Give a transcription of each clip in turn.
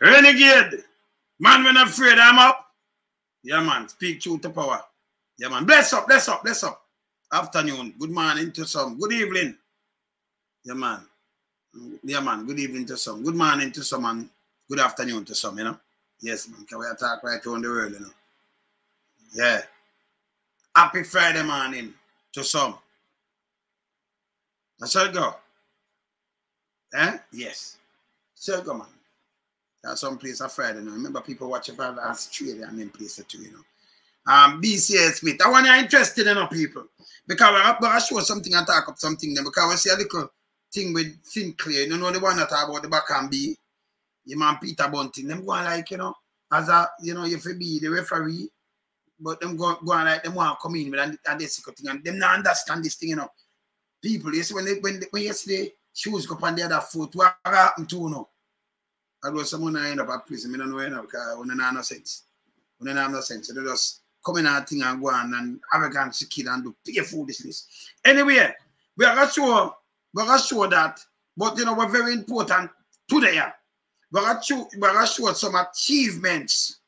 Renegade. Man, when I'm afraid, I'm up. Yeah, man. Speak truth to power. Yeah, man. Bless up, bless up, bless up. Afternoon. Good morning to some. Good evening. Yeah, man. Yeah, man. Good evening to some. Good morning to some, and good afternoon to some, you know. Yes, man. Can we talk right around the world, you know? Yeah. Happy Friday morning to some. That's how it go. Eh? Yes. So go, man. That's some place on Friday now. Remember people watch about Australia and then place too, you know. Um, BCA Smith. I want you interested in know, people. Because I, I show something and talk up something then because I see a little thing with Sinclair, you know, the one that talk about the back and be, you man Peter Bunting, them going like, you know, as a, you know, if you be the referee, but them go, go on like them want to come in with and, and this thing and them not understand this thing, you know. People, you see, when they, when, they, when yesterday shoes go on the other foot, what happened to you know? Was someone I end up at prison, I don't know, because have no sense. When have no sense. They just come in and thing and go on and arrogant kill and do pay foolishness. Anyway, we are to we are to that, but you know, we're very important today. To show, we're going to show some achievements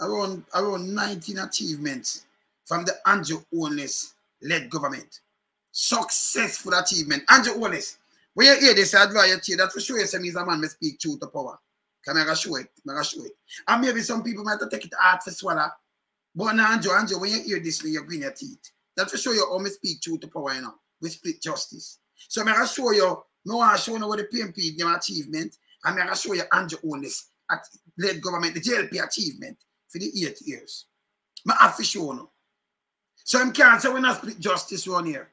around around 19 achievements from the Andrew Holness led government. Successful achievement. Andrew Holness. When you hear this, I advise you that for sure you he's a man may speak truth to power. Can I show it? I show it. And maybe some people might have take it hard for swallow. But now, Andrew, Andrew, when you hear this, when you grin your teeth, that for sure you always speak truth to power, you know. We split justice. So I'm to show you, no one show you what the PNP them achievement, I'm to show you Andrew Holness at led government, the JLP achievement for the eight years. I have to show you. So I can't say we're not split justice around here.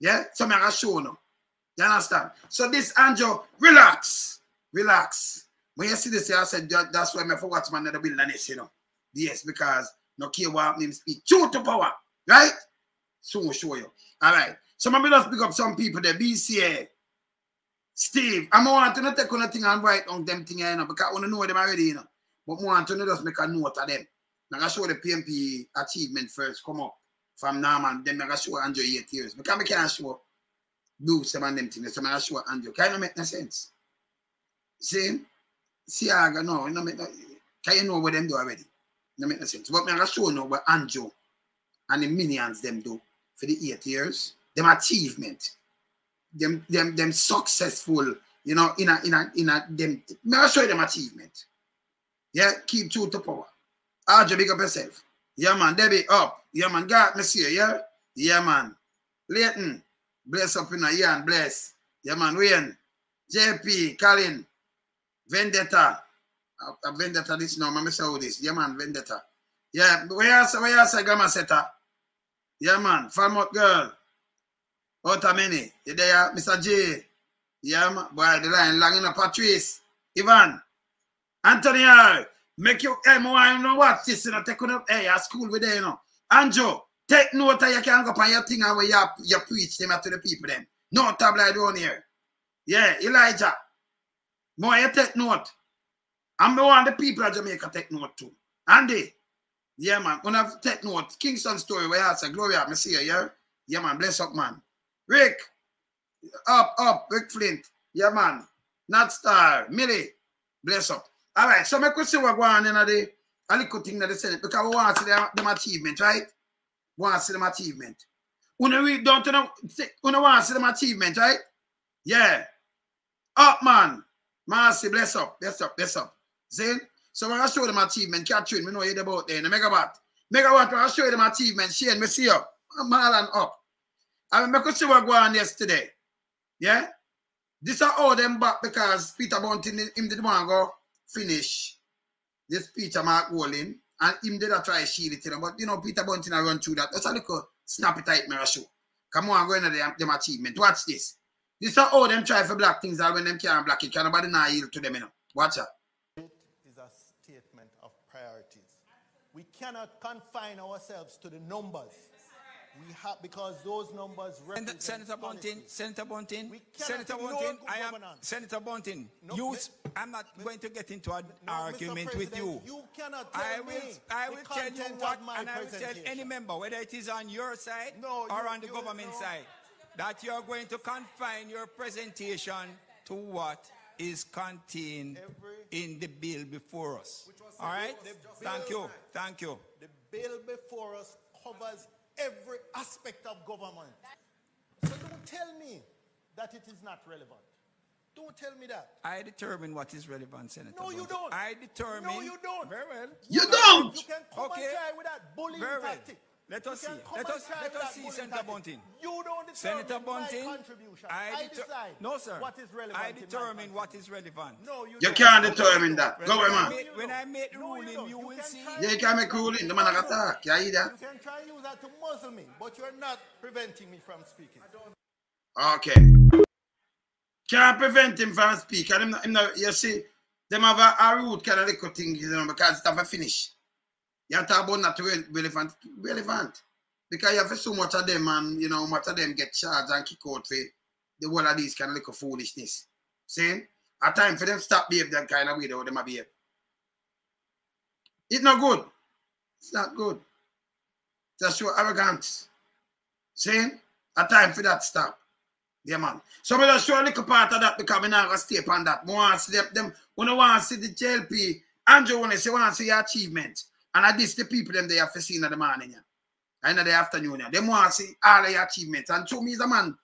Yeah? So I'm going to show you. You understand? So this Andrew, relax. Relax. When you see this, I said that's why I forgot man the wilderness, you know. Yes, because no care what me speak. Truth to power. Right? So we'll show you. All right. So maybe let's pick up some people there. BCA. Steve, I'm want to not take on thing and write on them thing, you know, because I want to know them already, you know. But I want to just make a note of them. I'm going to show the PNP achievement first come up from Norman. Then I'm going to show Andrew eight years. Because I can't show do some of them things. So I'm going to show Andrew. Can it make no sense? See? See, I go, no, no, make no, can you know what them do already? No make no sense. But me to show you what Andrew and the minions them do for the eight years. Them achievement them them them successful, you know, in a in a in a them I show you them achievement. Yeah, keep true to power. Arjo, big up yourself. Yeah, man. Debbie up. Yeah, man. God, Monsieur. Yeah. Yeah, man. Leighton. Bless up in a year and bless. Yeah, man. Wayne. JP. Colin. Vendetta. Uh, vendetta this now. Mama say this. Yeah, man. Vendetta. Yeah. Where else? Where else? Gamma Seta. Yeah, man. Farm out girl. Out of many. You there, Mr. J? Yeah, man. Boy, the line long enough. Patrice. Ivan. Anthony R. Make you, hey, mo want to watch this, you know, take on up, hey, at school with them, you know. Andrew, take note that you can go up on your thing and where you, you preach them to the people then. No tabloid on here. Yeah, Elijah. More you take note. I'm the one the people of Jamaica take note too. Andy. Yeah, man. When I take note, Kingston story where I say, Gloria, I see you, yeah? Yeah, man. Bless up, man. Rick. Up, up. Rick Flint. Yeah, man. Not Star. Millie. Bless up. All right, so we see what going on in the a little thing that they said because we want to see them, them achievement, right? Want to see them achievement. When we don't when we want to see them achievement, right? Yeah. Up, man. Mercy, bless up, bless up, bless up. See? So when I show them achievement, Catherine, we know you're about there in the megawatt. Megawatt, when I show them achievement, Shane, me see you. Marlon up. I make see what going on yesterday. Yeah? This are all them back because Peter Bunting, him did want to go finish this of Mark Walling and him did a try shield it, you know, but you know, Peter Bunting I run through that. That's a little snappy type mirror show. Come on, go into them, them achievement. Watch this. This is how them try for black things and when them can't black it, can nobody not yield to them, you know. Watch out. It is a statement of priorities. We cannot confine ourselves to the numbers. We have because those numbers represent Senator Bunting. Senator Bunting, Senator Bunting, I am governance. Senator Bunting. No, you, I'm not going to get into an No, argument with you. You cannot tell I will, me I will tell you what, and I will tell any member, whether it is on your side No, or you- on the government side, that you are going to confine your presentation to what is contained Every- in the bill before us. All right? Thank you. Thank you. The bill before us covers every aspect of government. So don't tell me that it is not relevant. Don't tell me that. I determine what is relevant, Senator. No, you don't. I determine. No, you don't. Very well. You can- don't. You can come Okay. and try with that bullying Very well. Tactic. Let us see. Let us- let us see, Senator. Bunting. You don't determine Senator Bunting, my contribution. I, I, decide no, sir. what is relevant I determine what contribution. is relevant. No, you, You don't. can't determine that. don't. Go, when, man. I make, you when. I make the you ruling, don't. you, You will can see. try- Yeah, you can make ruling. The man got talk. You hear that? You can try and use that to muzzle me, but you're not preventing me from speaking. Okay. Can't prevent him from speaking. Him, not- him not- you see, them have a, a root kind of little thing, you know, because it have a finish. You talk about not relevant. Relevant. Because you have so much of them and, you know, much of them get charged and kick out for the whole of these kind of little foolishness. See? A time for them stop behave that kind of way they them behave. It's not good. It's not good. Just show arrogance. See? A time for that stop. Yeah, man. So we just show a little part of that because we not gonna stay upon that. We want to see them, we don't want to see the JLP. Andrew want to say, want to see your achievements. And at this, the people them they have to see in the morning. Yeah. And in the afternoon. Yeah. They want to see all your achievements. And to me, is a man,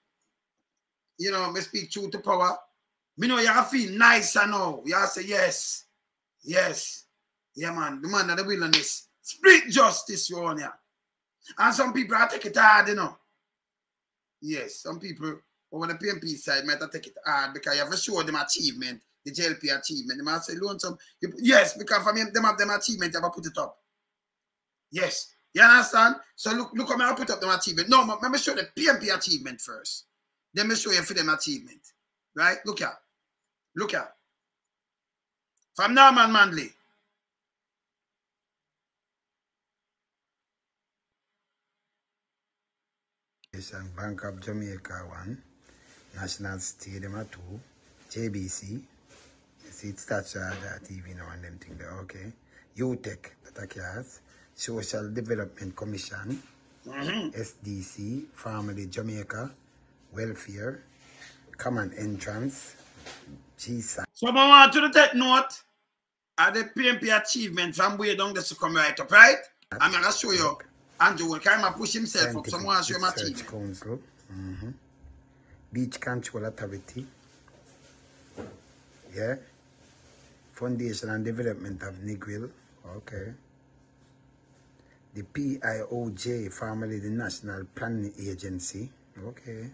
you know, me speak truth to power. Me know you feel nice and all. You say, yes, yes. Yeah, man. The man of the wilderness. Split justice, you on yeah. And some people are take it hard, you know. Yes, some people over the PNP side might take it hard because you have to show them achievement, the JLP achievement. They might say, lonesome. You- Yes, because for me, them have them achievement, you have to put it up. Yes. You understand? So look, look how me I put up them achievement. No, let me show the PNP achievement first. Then me show you for them achievement. Right? Look at. Look at. From Norman Manley. Nation Bank of Jamaica one, National Stadium at two, JBC, you see it starts at TV now and them thing there, okay. UTech, that I class, Social Development Commission, SDC, Family Jamaica, Welfare, Common Entrance, GSA, So I want to take note of the PNP achievement from way down this to come right up, right? I'm gonna show you. Andrew will kind of push himself up. Someone show him Research achievement. Council, mhm. Beach Control Authority, yeah, Foundation and Development of Negril, okay. The PIOJ, formerly the National Planning Agency, okay.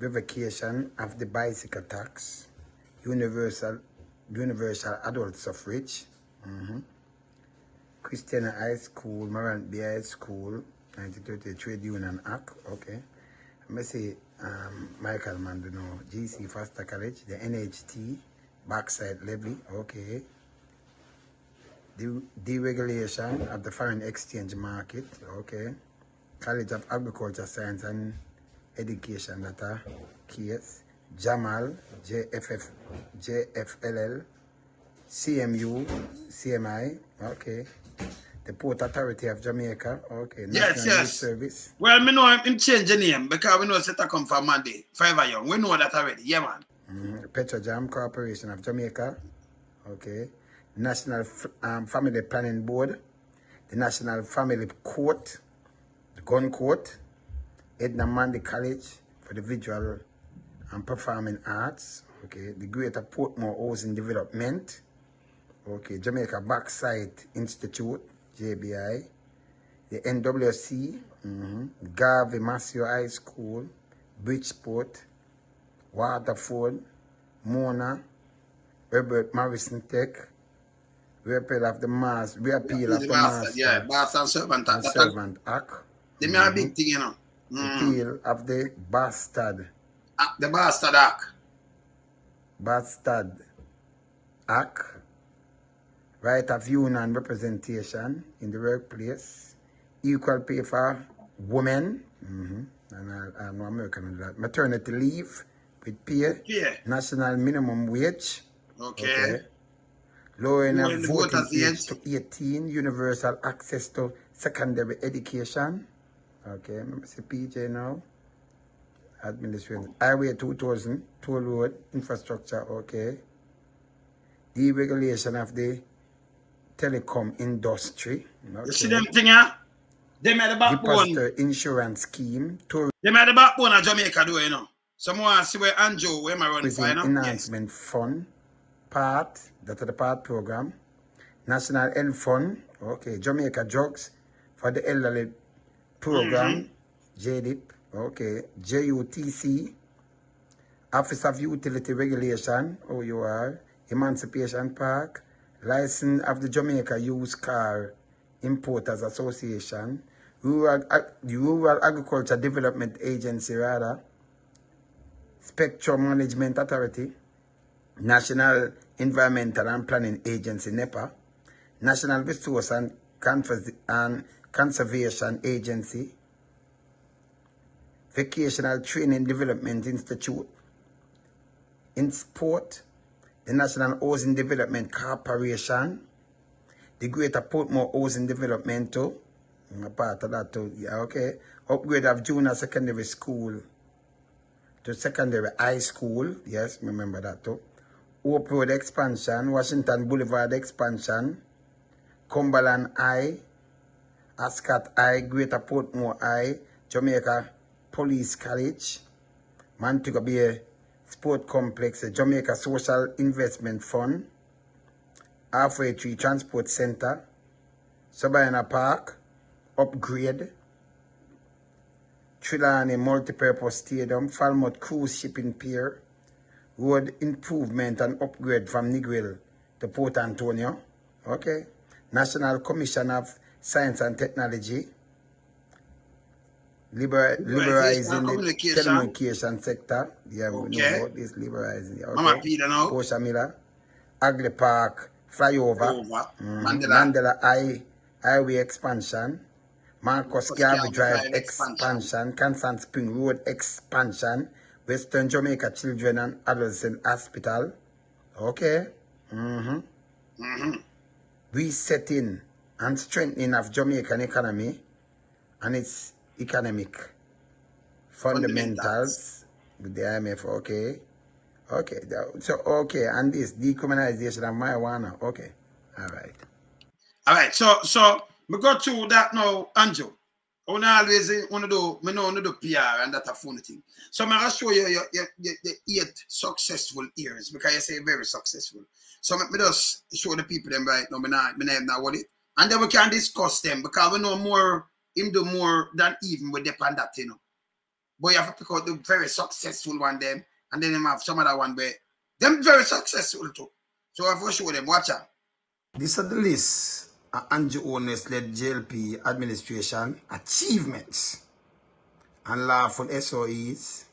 Revocation of the bicycle tax, universal, universal adult suffrage, mhm. Christiana High School, Morant Bay High School, 1930 Trade Union Act, okay. To say um, Michael Mandano, GC Foster College, the NHT, bauxite levy, okay. The deregulation of the foreign exchange market, okay. College of Agriculture, Science and Education, that are case. Jamal, JFF, JFLL, CMU, CMI, okay. The Port Authority of Jamaica, okay. Yes, National Youth yes. Service, Well, me know him, him change the name because we know Seta come from Monday. Forever young. We know that already. Yeah, man. mhm, Petrojam Corporation of Jamaica, okay. National um, Family Planning Board, the National Family Court, the Gun Court, Edna Manley College for the Visual and Performing Arts, okay. The Greater Portmore Housing Development, okay. Jamaica Bauxite Institute, JBI, the NWC, mhm, Garvey Maceo High School, Bridgeport, Waterford, Mona, Herbert Morrison Tech, repeal of the mass, repeal of The the bastard, master yeah, bastard and servant. and That, that, servant act, they me a big thing, you know. Mm. repeal of the bastard, Ah, the bastard act. bastard act, right of union representation in the workplace, equal pay for women, hmm and I, I'm American on that, maternity leave with pay, Yeah. national minimum wage, Okay. Lowering Lowering of the voting age to 18, universal access to secondary education. Okay, see PJ now. Administration. Highway 2000, toll road, infrastructure, okay. Deregulation of the telecom industry. Okay. You see them thing, yeah? Them at the backbone. Depositor insurance scheme, tourism Them at the backbone of Jamaica do, you know. Someone see where Andrew, where am I running for, you know? Yes. enhancement fund, part, that's the part program. National Health Fund, okay. Jamaica Drugs for the elderly program, mm-hmm. JDIP, okay. JUTC, Office of Utility Regulation, oh, OUR, Emancipation Park, License of the Jamaica Used Car Importers Association, Rural, Rural Agriculture Development Agency, rather, Spectrum Management Authority, National Environmental and Planning Agency, NEPA, National Resource and, and Conservation Agency, Vocational Training Development Institute, in sport, the National Housing Development Corporation, the Greater Portmore Housing Development too. I'm a part of that too. Yeah, okay. Upgrade of junior secondary school to secondary high school. Yes, remember that too. Hope Road expansion, Washington Boulevard expansion, Cumberland High, Ascot High, Greater Portmore High, Jamaica Police College, Montego Bay Sport Complex, Jamaica Social Investment Fund, Halfway Tree Transport Center, Sabina Park, Upgrade, Trelawny Multipurpose Stadium, Falmouth Cruise Shipping Pier, Road Improvement and Upgrade from Negril to Port Antonio, okay, National Commission of Science and Technology, liber- liberalizing the communication. telecommunication sector. Yeah, we know Okay. about this liberalizing. Okay. Mama Peter now. Portia Miller, Hagley Park, Flyover, Over. mm, Mandela. Mandela High, Highway Expansion, Garvey Garvey Drive Drive expansion, expansion. Constant Spring Road expansion, Western Jamaica Children and Adolescent Hospital. Okay. Mm-hmm. Mm-hmm. Resetting and strengthening of Jamaican economy and its economic fundamentals with the IMF. Okay. Okay. So, okay. And this decriminalization of marijuana. Okay. All right. All right, so so we go to that now, Andrew. I always want to do, me know to do PR and that a funny thing. So I'm gonna show you your, your, your, the eight successful years because you say very successful. So let me just show the people them right now. Me name now what it, and then we can discuss them because we know more. Him do more than even with depend that you know. But you have to pick out the very successful one them, and then have some other one where them very successful too. So I have to show them. Watch out. This is the list Andrew Holness led JLP administration achievements and lawful SOEs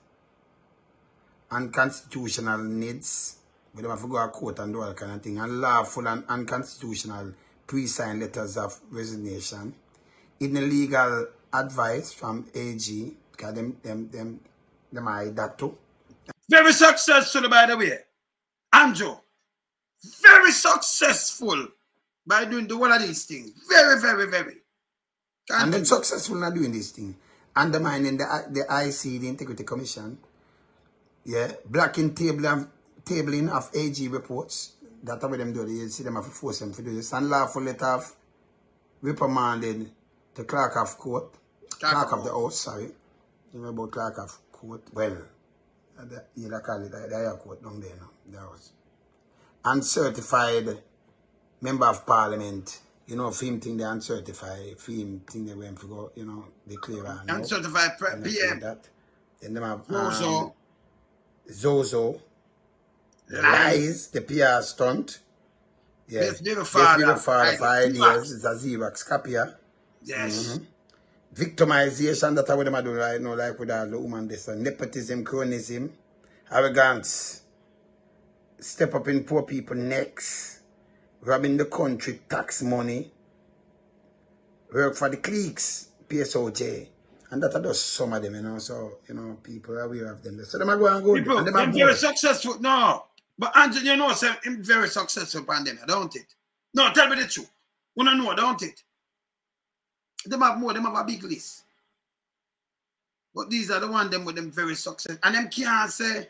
and constitutional needs. We don't have to go to court and do all kind of thing. And lawful and unconstitutional pre-signed letters of resignation. In legal advice from AG, because them, them, them, them I that too. Very successful, by the way. Andrew. Very successful by doing the one of these things. Very, very, very. Can't And then successful in doing this thing. Undermining the, the IC, the Integrity Commission. Yeah. Blocking tabling, tabling of AG reports. That's what them do. You see them have to force them to do this. And lawful letter of reprimanded the clerk of court. Clerk Clerk, of of the house, sorry. You know about clerk of court? Well, the- you call it the, higher court down there now. The house. Uncertified member of parliament, you know, film thing they uncertified, film thing they went to go, you know, declare and and certified pre- PM. that. Then them have um, Zozo, lies. lies, the PR stunt. Yes, Yes, father be father of ideas. It's a Xerox copier. Yes. Victimization, that's what them are doing right now, like with all the woman this. and Nepotism, cronyism, arrogance, step up in poor people necks, robbing the country, tax money, work for the cliques, PSOJ. And that are just some of them, you know. So, you know, people are aware of them. So them are going good. People, and are very successful. No. But Andrew, you know, say, him very successful pandemic, don't it? No, tell me the truth. You don't know, don't it? Them have more, them have a big list. But these are the one them with them very success. And them can't say,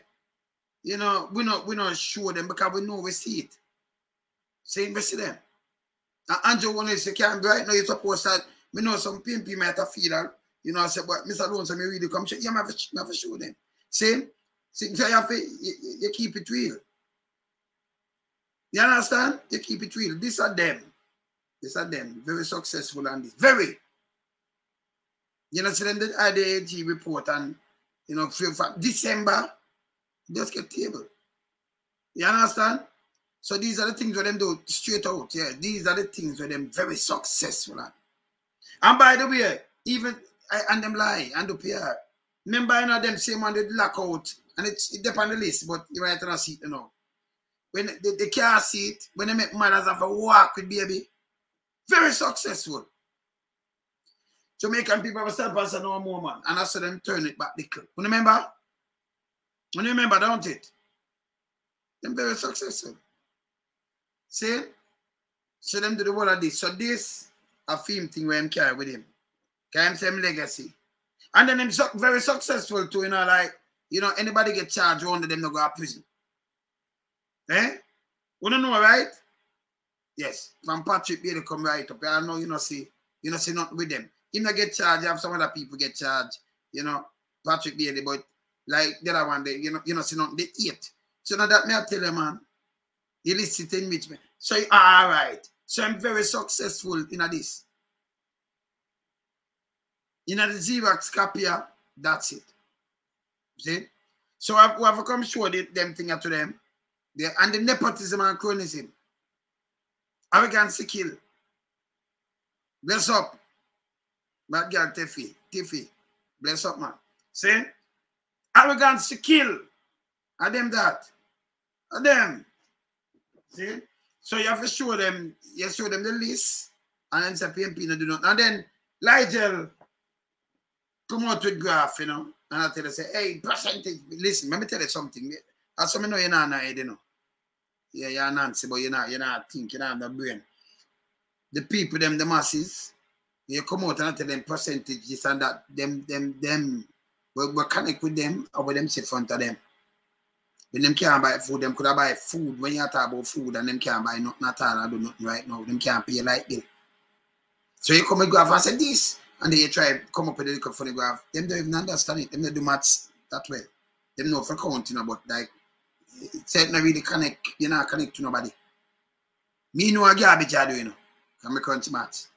you know, we not we not show them because we know we see it. See, we see them. And Andrew you can't be right now, you're supposed to we know some pimpy might have feel that, you know, I said, but Mr. Lones, me really come show you have to, show them. See? See, so you have to you, you keep it real. You understand? You keep it real. These are them. These are them. Very successful and this. Very. You know, so then the IDAG report and, you know, from December, just get table. You understand? So these are the things where them do straight out. Yeah, these are the things where them very successful at. And by the way, even and them lie and the PR. Remember, you know, them same one they lock out and it's it depends on the list, but you might not see it, you know. When they, they can't see it, when they make mothers have a walk with baby, very successful. Jamaican people have start say no more man. And I saw them turn it back little. You remember? You remember, don't it? Them very successful. See? So them do the whole of this. So this a film thing where I'm carry with him. Can him same legacy. And then him su very successful too, you know, like, you know, anybody get charged under them, no go to prison. Eh? We don't know, right? Yes. From Patrick Bailey come right up. I know you know see, you know see not with them. Him not get charged, have some other people get charged, you know, Patrick Bailey, but like the other one, they, you know, you know, see not they eat. So now that me I tell you, man, illicit enrichment. So all right. So I'm very successful in this. In the Xerox copier, that's it. See? So I've, have come show the, them thing to them. They, and the nepotism and chronism. Arrogance kill. Bless up. Bad girl Tiffy. Tiffy. Bless up, man. See? Arrogance to kill. And them that. And them. See? So you have to show them, you show them the list, and then say PNP no do not. And then Nigel come out with graph, you know, and I tell you, say, hey, percentage, listen, let me tell you something. As some know you're not an you know. Yeah, you're Nancy, but you're not, you're not thinking, you don't have the brain. The people, them, the masses, you come out and I tell them percentage, this and that, them, them, them, we, we connect with them, or with them sit front of them. When them can't buy food, them could have buy food when you talk about food and them can't buy nothing at all and do nothing right now. Them can't pay like bill. So you come and graph and say this, and then you try come up with a little funny graph. Them don't even understand it. Them don't do maths that way. Them know for counting, but like it's not really connect, you know, connect to nobody. Me know a garbage I do, you know. Come country maths.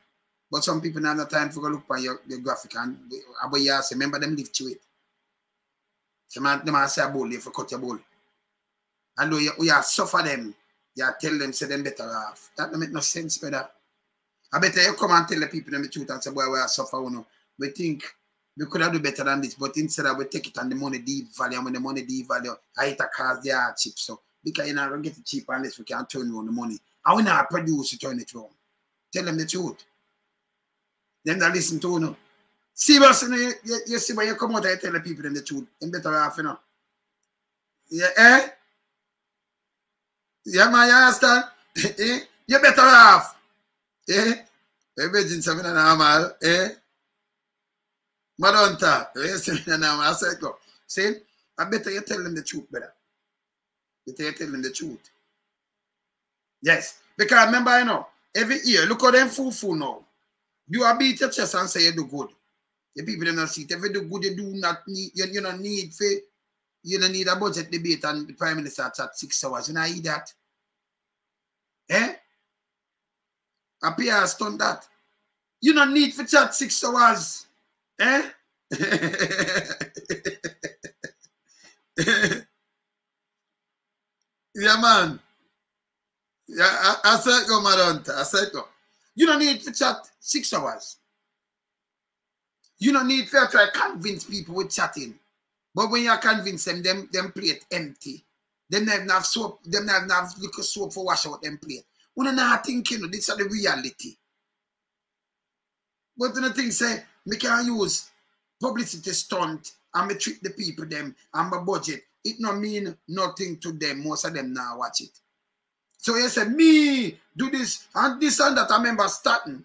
But some people now have no time for go look on your, your graphic and about you say, remember them live to it. So man, them say a bowl, you cut your bowl. And you, you suffer them, you tell them, say them better off. That don't make no sense, brother. I better you come and tell the people the truth and say, boy, we are suffer, you know. We think we could have do better than this, but instead of we take it and the money deep value, and when the money deep value, I hit a they are cheap. So because you know, we get it cheap unless we can turn on the money. And we not produce to turn it around. Tell them the truth. Them that listen to you know. See what you, you, you see when you come out and tell the people them the truth. Them better off, you know. Yeah, eh? Yeah, man, you understand? eh? You better off. Eh? Imagine something normal. Eh? Madonta. Eh? Something normal. I said, go. See? I better you tell them the truth, brother. Better you tell them the truth. Yes. Because remember, you know, every year, look at them fool fool now. You are beat your chest and say you do good. The people do not see it. If you do good, you do not need, you, you don't need for, you don't need a budget debate and the prime minister at six hours. You know, eat that. Eh? A PR stunt that. You don't need for chat six hours. Eh? yeah, man. Yeah, I, said go, madam. I said go. You don't need to chat six hours. You don't need to try to convince people with chatting. But when you convince them, them, them plate empty. Them have enough soap, them have enough liquor soap for wash out them plate. We don't not thinking this is the reality. But the thing say, me can use publicity stunt and me treat the people them and my budget. It not mean nothing to them. Most of them now watch it. So he said, me do this and this and that. I remember starting.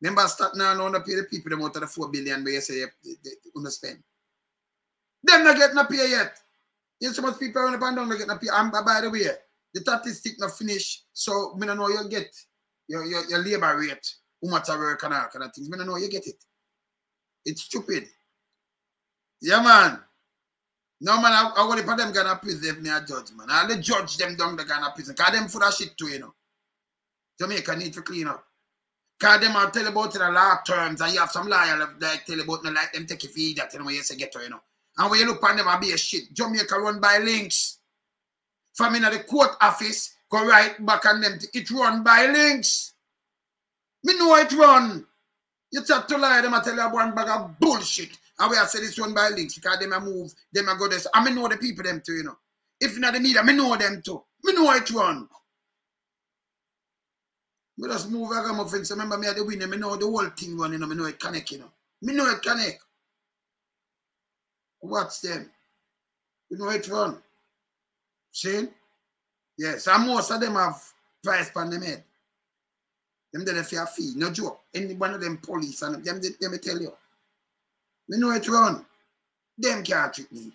Remember starting and to pay the people them out of the four billion where you say you, you, you spend. Them not getting a pay yet. You so much people around the band don't get a pay. And by the way, the statistic not finish. So me don't know you get your, your, your labor rate, how much I work and all kind of things. Me don't know you get it. It's stupid. Yeah, man. No, man, I, I to put them gonna prison me a judge, man. I'll judge them down the gonna prison. Because them for that shit too, you know. Jamaica need to clean up. Because them are tell about in the law terms and you have some lawyer like tell about no like them take you feed that you know you say get to, you know. And when you look on them and be a shit, Jamaica run by links. From in the court office, go right back on them. It run by links. Me know it run. You talk to lie, them I tell you one bag of bullshit. And we have said this one by links because them a move, them a go this. I mean know the people them too, you know. If not the media, I know them too. Me know it run. Me just move ragamuffin. So remember me at the winner, me know the whole thing running, you know, me know it connect, you know. Me know it connect. What's them? You know it run. See? Yes, and most of them have price on them head. Them there a fee, no joke. Any one of them police and them, them, them tell you. Me know it run. Them can't trick me.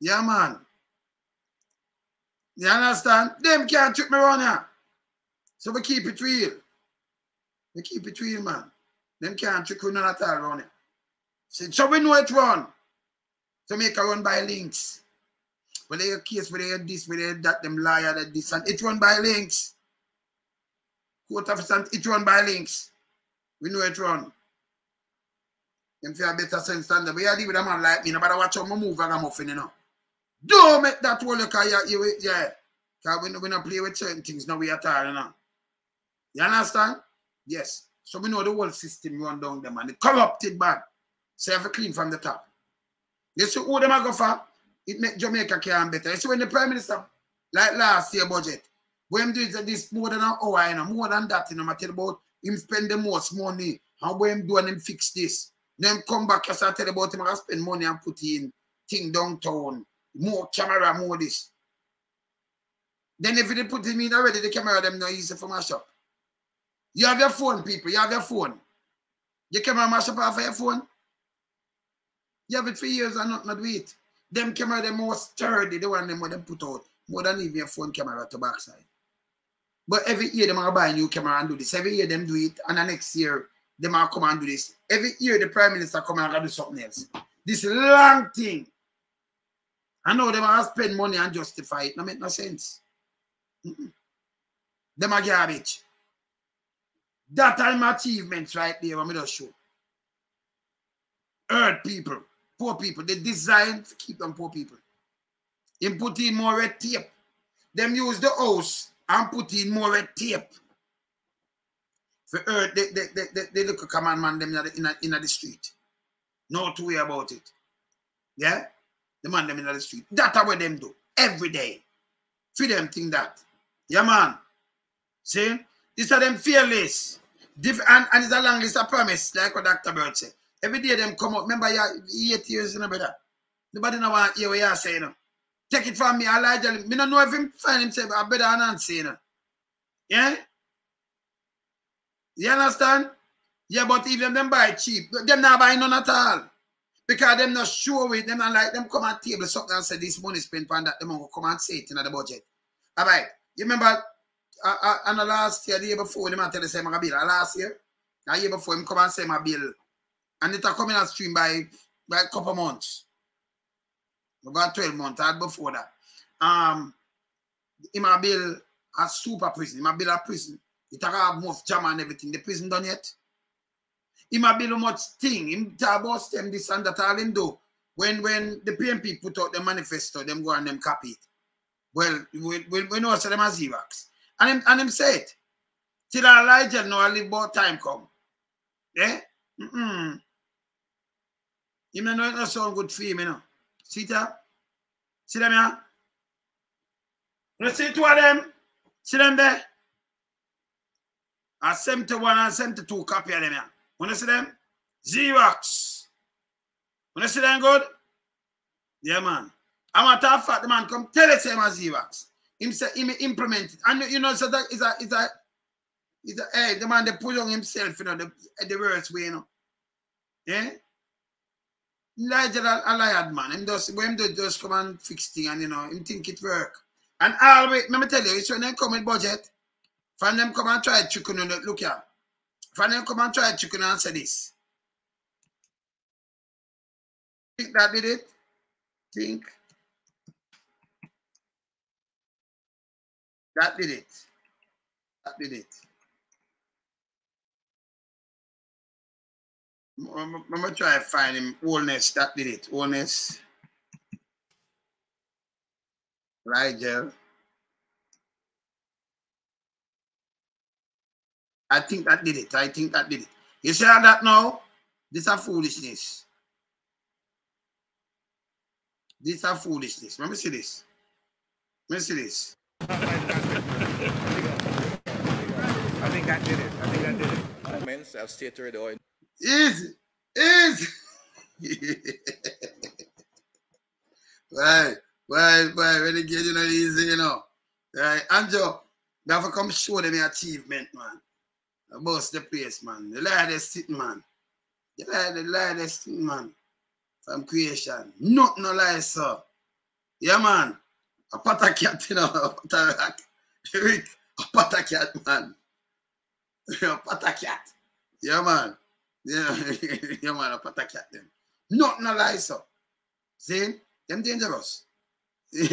Yeah, man. You understand? Them can't trick me run here. So we keep it real. We keep it real, man. Them can't trick you none at all run it. So we know it run. So make a run by links. When they have case, they have this, they have that, them liar, that this, and it run by links. Court officer, it run by links. We know it run. Them feel better sense than that. We are with a man like me, no matter watch how my move I'm muffin, you know. Don't make that whole look at you, yeah. Because we, we don't play with certain things now we are tired, you know. You understand? Yes. So we know the whole system run down them and the corrupted bad. So have clean from the top. You see who them are go for? It make Jamaica can better. You see when the Prime Minister, like last year budget, when do this more than an hour, you know, more than that, you know, I tell about him spend the most money and when do and him fix this. Then come back as I tell about him, I spend money and put in thing downtown, more camera, more this. Then if they put him in already, the camera them not easy for mash up. You have your phone, people. You have your phone. You camera mash up off of your phone. You have it for years and not, not do it. Them camera, the more sturdy, the one them what them put out, more than even your phone camera to backside. But every year them are buy a new camera and do this. Every year them do it, and the next year them are come and do this. Every year the prime minister come and do something else. This long thing. I know them are spend money and justify it. No make no sense. Mm -mm. Them are garbage. That time achievements right there, I'm just show. Earth people, poor people, they designed to keep them poor people. Him put in more red tape. Them use the house and put in more red tape. For earth, they, they, they, they, they look a command man them in the, in, the, in street. No two way about it. Yeah? The man them in the street. That's what them do. Every day. For them think that. Yeah, man. See? These are them fearless. Diff and, and it's a long list of promise, like what Dr. Bird said. Every day them come up. Remember, you eight years, you know, brother. Nobody know what hear what you're saying. You. Take it from me, Elijah. Me don't know if him find himself a better Nancy, you. Yeah? You understand? Yeah, but even them buy cheap, them not buy none at all. Because them not sure with them not like them come on table something and say this money spent on that, them will come and say it in the budget. All right. You remember uh, uh, and the last year, the year before, the man tell the same bill. Last year, the year before, him come and say my bill. And it a coming on stream by, by a couple months. About 12 months, I had before that. Um, in my bill, a super prison. In my bill, a prison. It have most jam and everything. The prison done yet. In my bill, much thing. Him talk about them, this and that, all him do. When, when the PNP put out the manifesto, them go and them copy it. Well, we, we, we know so them as Xerox. And him, and him said, till Elijah know I live about time come. Yeah? Mm-mm. You know it not sound good for him, you know. See that? See them here? You see two of them? See them there? A 71 and 72 copy of them here. Wanna see them? Xerox. Wanna see them good? Yeah, man. I'm a tough the man come tell it same as Xerox. Him say him implement it. And you know, so that is a is a is a hey, the man they put on himself, you know, the the worst way, you know. Yeah? Nigel a liar man. Him just when him just come and fix and you know, him think it work. And always, let me tell you, it's when they come with budget. From them come and try chicken and look here. From them come and try chicken and say this. Think that did it? Think. That did it. That did it. I'm, gonna try to find him. Holness, that did it. Holness. Rigel. I think that did it. I think that did it. You see that now? This is foolishness. This is foolishness. Let me see this. Let me see this. I think that did it. I think that did it. Comments, I've stated already. Easy. Easy. right. Right, right. When they get you know easy, you know. Right. They have to come show them your achievement, man. Boss the place, man. The latest thing, man. The latest thing, man. From creation. Not no lie, sir. Yeah, man. A pata cat, you know. A pata Rick. A pata cat, man. A pata cat. Yeah, man. Yeah, yeah, man. A pata cat, them. Nothing no lie, sir. See? Them dangerous. See?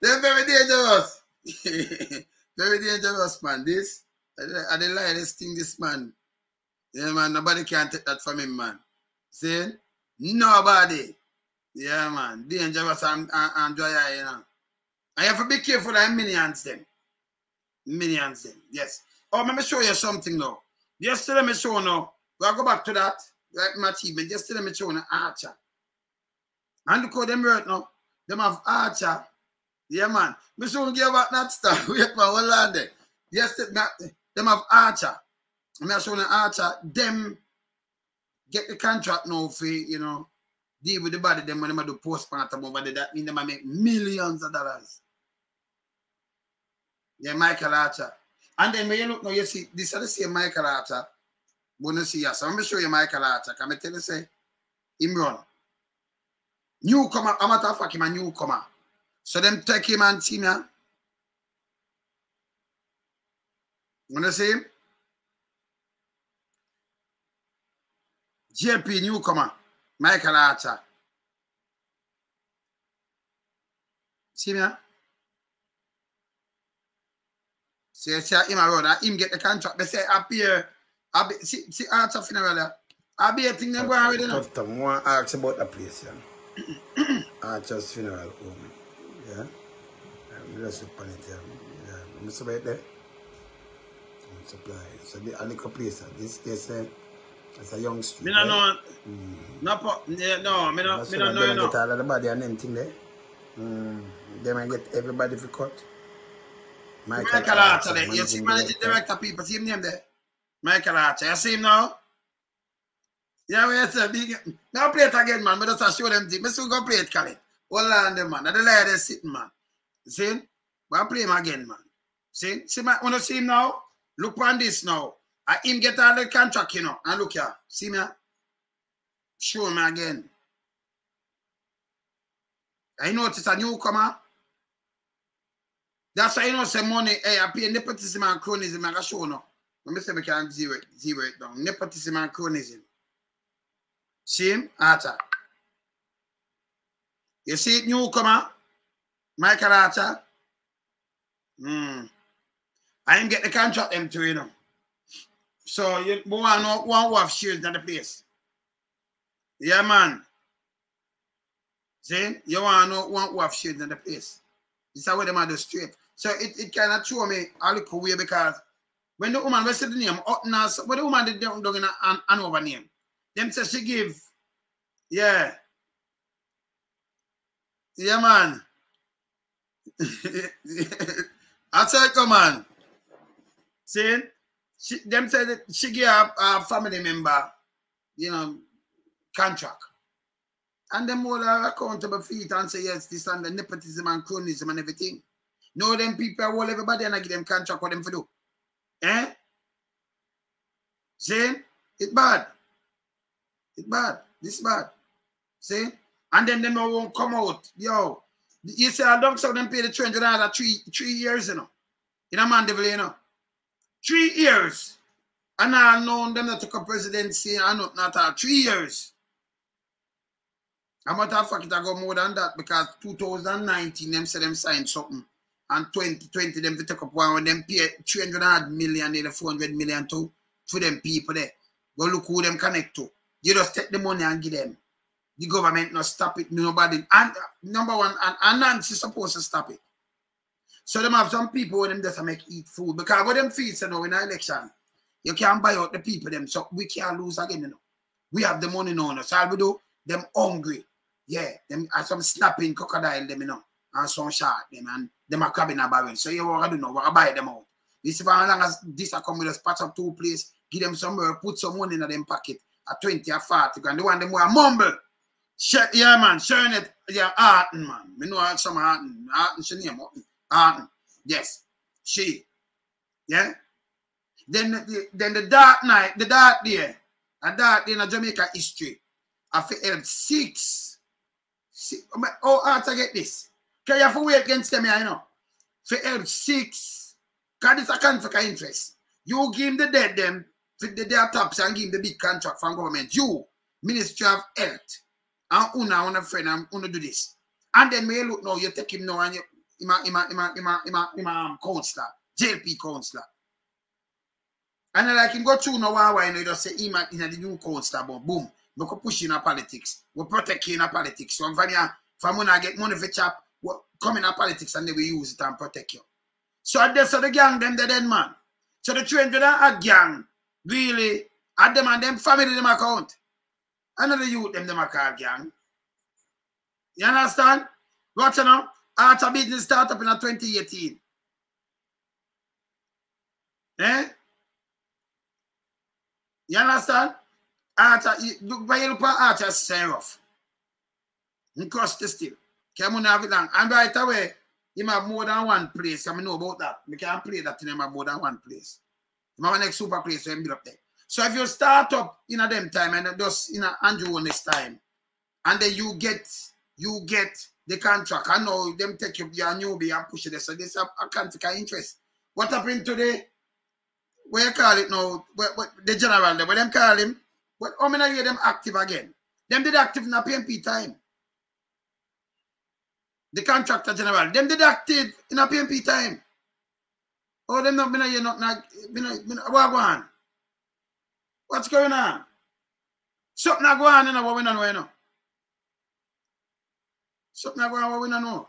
They're very dangerous. Very dangerous, man. This, I the lightest thing, this man. Yeah, man, nobody can take that from him, man. See? Nobody. Yeah, man. Dangerous and, and, and dry you know. You have to be careful of minions, them. Minions, them. Yes. Oh, let me show you something now. Yesterday, let me show now. We'll go back to that. Like my achievement. Yesterday, me show you Archer. And look how them right now. Them have Archer yeah, man. Me soon give back that star. Wait for one land there. Yes, them have Archer. I'm showing Archer. Them get the contract now for, you know, deal with the body. Them when they do postpartum over there, that mean them make millions of dollars. Yeah, Michael Archer. And then when you look now, you see, this is the same Michael Archer. When you see us, I'm to show you Michael Archer. Can I tell you, say, him run. Newcomer, I'm not a fucking newcomer. So them take him and see me. Wanna see him? JP newcomer, Michael Archer. See me? See, see him around, him get the contract. They say appear, I see, see Archer funeral there. I be a thing them go already now. After one ask about the place, yeah. Archer's funeral home. Yeah. I'm just look on it, yeah. I'm it there. I'm supply. So the only place, this this uh, it's a young street. Me no know. Mm. No, yeah, no, me no, me no know. Get all of the body and them thing there. Mm. They might get everybody for cut. Michael, Michael Archer, there. You see managing director people, see him name there? Michael Archer, you see him now? Yeah, we say big. Now play it again, man. But just show them things. Me soon go play it, Khalid. Hold on them, man. And the lady sitting, man. See? We'll play him again, man. See? See, man, wanna see him now, look on this now. I him get all the contract, you know. And look here. See me? Show him again. I notice a newcomer. That's why you know say money, hey, I pay nepotism and cronism, I show now. Let me say we can zero it, zero it down. Nepotism and cronism. See him? Archer. You see it newcomer, Michael Archer? Hmm. I didn't get the contract them to, you know. So you want to one have shares in the place. Yeah, man. See? You want to know one have shares in the place. This is how them are the straight. So it, it kind of show me a little way because when the woman, what's the name? Utness, what the woman did down in an, over name. Them say she give, yeah, yeah, man. I said, come on. See, she, them said that she gave a, a family member, you know, contract. And them all are accountable for it and say, yes, this and the nepotism and cronism and everything. No, them people all everybody and I give them contract what them for do. Eh? See? It's bad. It's bad. This is bad. See? And then them won't come out. Yo. You say I don't so them pay the 300 dollars three three years, you know. In a Mandeville, you know. Three years. And I know them that took a presidency and not, not all. Three years. A matter of fact, it I go more than that because 2019 them said them signed something. And 2020 them to take up one of them pay 300 million, nearly 400 million to for them people there. Go look who them connect to. You just take the money and give them. The government not stop it. Nobody. And uh, number one, and, and Nancy supposed to stop it. So them have some people them just make eat food because what them feeds you know in an election, you can't buy out the people them. So we can't lose again, you know. We have the money now. So all we do, them hungry. Yeah, them are some snapping crocodile them, you know, and some shark them and them are crabbing a barrel. So you want to do now, we buy them out. This for as long as this are come with us patch up two place, give them somewhere, put some money in them pocket at 20 or 40 grand. The one them more mumble. Share, yeah, man, sharing it. Yeah, Arten, man. Me know some Arten. Arten, she name Arten. Yes, she. Yeah. Then the, then the dark night, the dark day, a dark day in Jamaica history. I feel six. six. Oh, how oh, to get this? Can you have to wait against them, you know? For help six. Because it's a conflict of interest. You give him the dead them, fit the their tops and give him the big contract from government. You, Ministry of Health, and una, una friend, and una do this. And then me look now, you take him now and you, him a, him a, him a, him a, him a, him a um, counselor, counselor. And then like him go through now, why, you know, you just say him in the new counselor, but boom, we could push in a politics. We protect in a politics. So from here, from when I get money for chap, come in a politics and they will use it and protect you. So at this, so the gang, them the dead man. So the 300 and gang, really, at them and them family them account. Another youth them them a gang. You understand? Watch now. Art of business start in 2018. Eh? You understand? Archer, look by at Archer rough. He cross the still. On have it long. And right away, he have more than one place. I know about that. We can't play that in him more than one place. He have next super place so build up there. So if you start up in a them time and just in a Andrew on this time, and then you get you get the contract. I know them take you your newbie and push it. So this a, a conflict of interest. What happened today? Where you call it now? What, what, the general, what them call him? What, how many hear them active again? Them did active in a PNP time. The contractor general, them did active in a PNP time. Oh, them not been here, not, not, been, been, what going on? What's going on? Something not going on, you know, what we don't know, you know. Something not going on, what we don't know.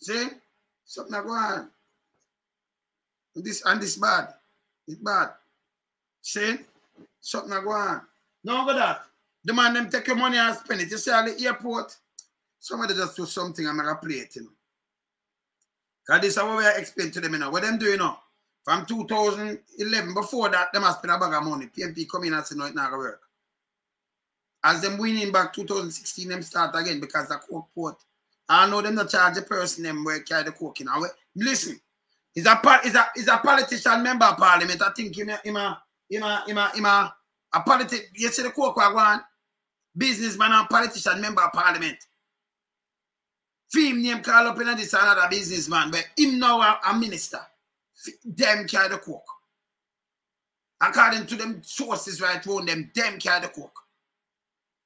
See? Something not going on. This, and this bad. It's bad. See? Something not going on. No, go that. The man them take your money and spend it. You see at the airport, somebody just do something and make a play it, you know. Because this is what we explain to them, you know. What them doing, you know. From 2011, before that, them has spent a bag of money. PNP come in and say, no, it's not to work. As them winning back 2016, them start again because the court port. I know them not charge the person them where carry the coke in. Listen, is a is a is a politician member of parliament. I think him a him a him a him a, him a, a politic. You see the coke one businessman and politician member of parliament. Film name call up in this another businessman, but him now a, a minister. Them carry the coke. According to them sources right around them, them carry the coke.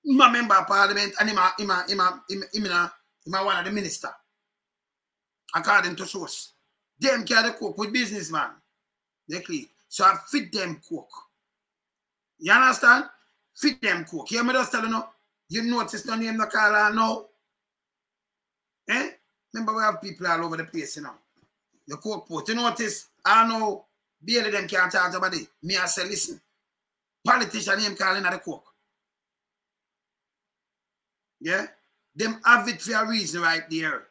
Him a member of parliament and him a him a him a him, him, a, him a one of the minister. According to source. Them carry the coke with businessman. They click. So I fit them coke. You understand? Fit them coke. You hear me just telling you? You notice no name no call now? Eh? Remember we have people all over the place, you know. The court port. You notice? I know barely them can't charge somebody. Me I say, listen. Politician name calling at the court. Yeah? Them have it for a reason right there.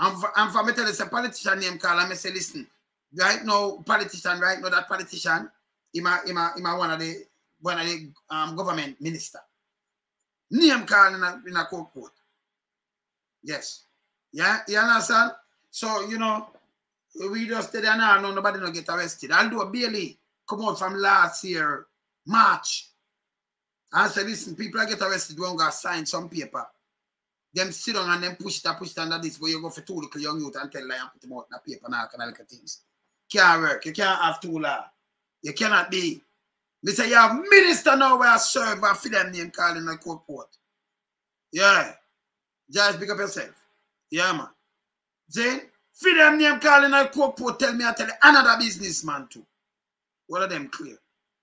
For, and for me tell you, a politician name call me say, listen, right now, politician, right now, that politician, he ma, he ma, he ma one of the one of the um, government minister. Name call in a, in a court court. Yes. Yeah, you understand? So, you know, we just did now, no, nobody no get arrested. Although Bailey come out from last year, March, I said, listen, people that get arrested won't sign some paper. Them sit down and then push and push it under this, but you go for two little young youth and tell them and put them out in the paper and all kind of things. Can't work. You can't have two law. You cannot be. Me say you have minister now where I serve and for them name calling the court port. Yeah. Just pick up yourself. Yeah, man. Then, for them name calling court port, tell me I tell another businessman too. What are them clear?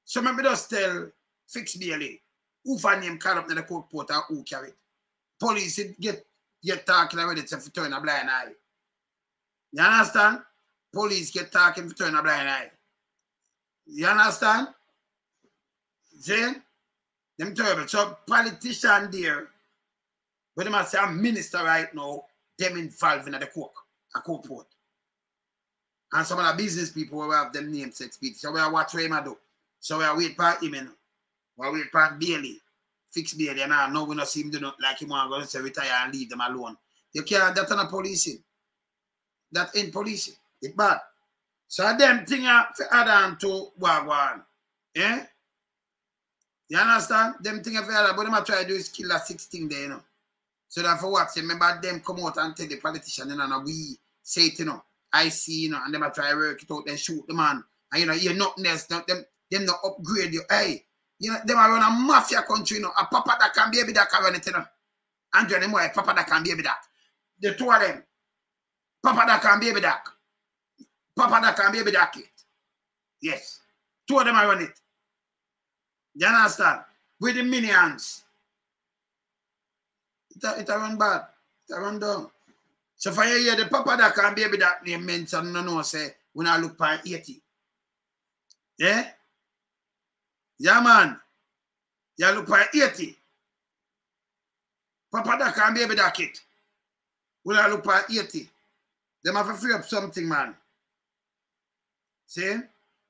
So maybe just tell fix BLA. Who find name call up in the port and who carry it. Police get get talking already to turn a blind eye. You understand? Police get talking to turn a blind eye. You understand? See? Them terrible. So politician there, but them say I'm minister right now, them involved in the cook, a cook port. And some of the business people will have them names set speech. So we are watch what him do. So we are wait for him, you know. We are wait for Bailey. Fitz Bailey. And now we not see him do not like him want to say retire and leave them alone. You can't, that's not policing. That ain't policing. It's bad. So them thing are for add on to Wagwan. Yeah? You understand? Them thing are for add on, but them are try to do is kill that six thing there, you know. So that for what? Remember them come out and tell the politician, you know, and we say it, you know. I see, you know, and them are try to work it out, then shoot the man. And you know, you're nothing else, not them, them not upgrade you. Hey, you know, them are run a mafia country, you know. A papa that can be able that can run it, you know. Them boy, papa that can be able that. The two of them. Papa that can be able that. Papa that can be able that kid. Yes. Two of them are run it. You understand? With the minions. It it run bad. It run down. So for you hear the papa that can be able that name mention no no say when I look for 80. Yeah? Yeah man. You look for 80. Papa that can be able that kid. When I look for 80. Them have to free up something, man. See?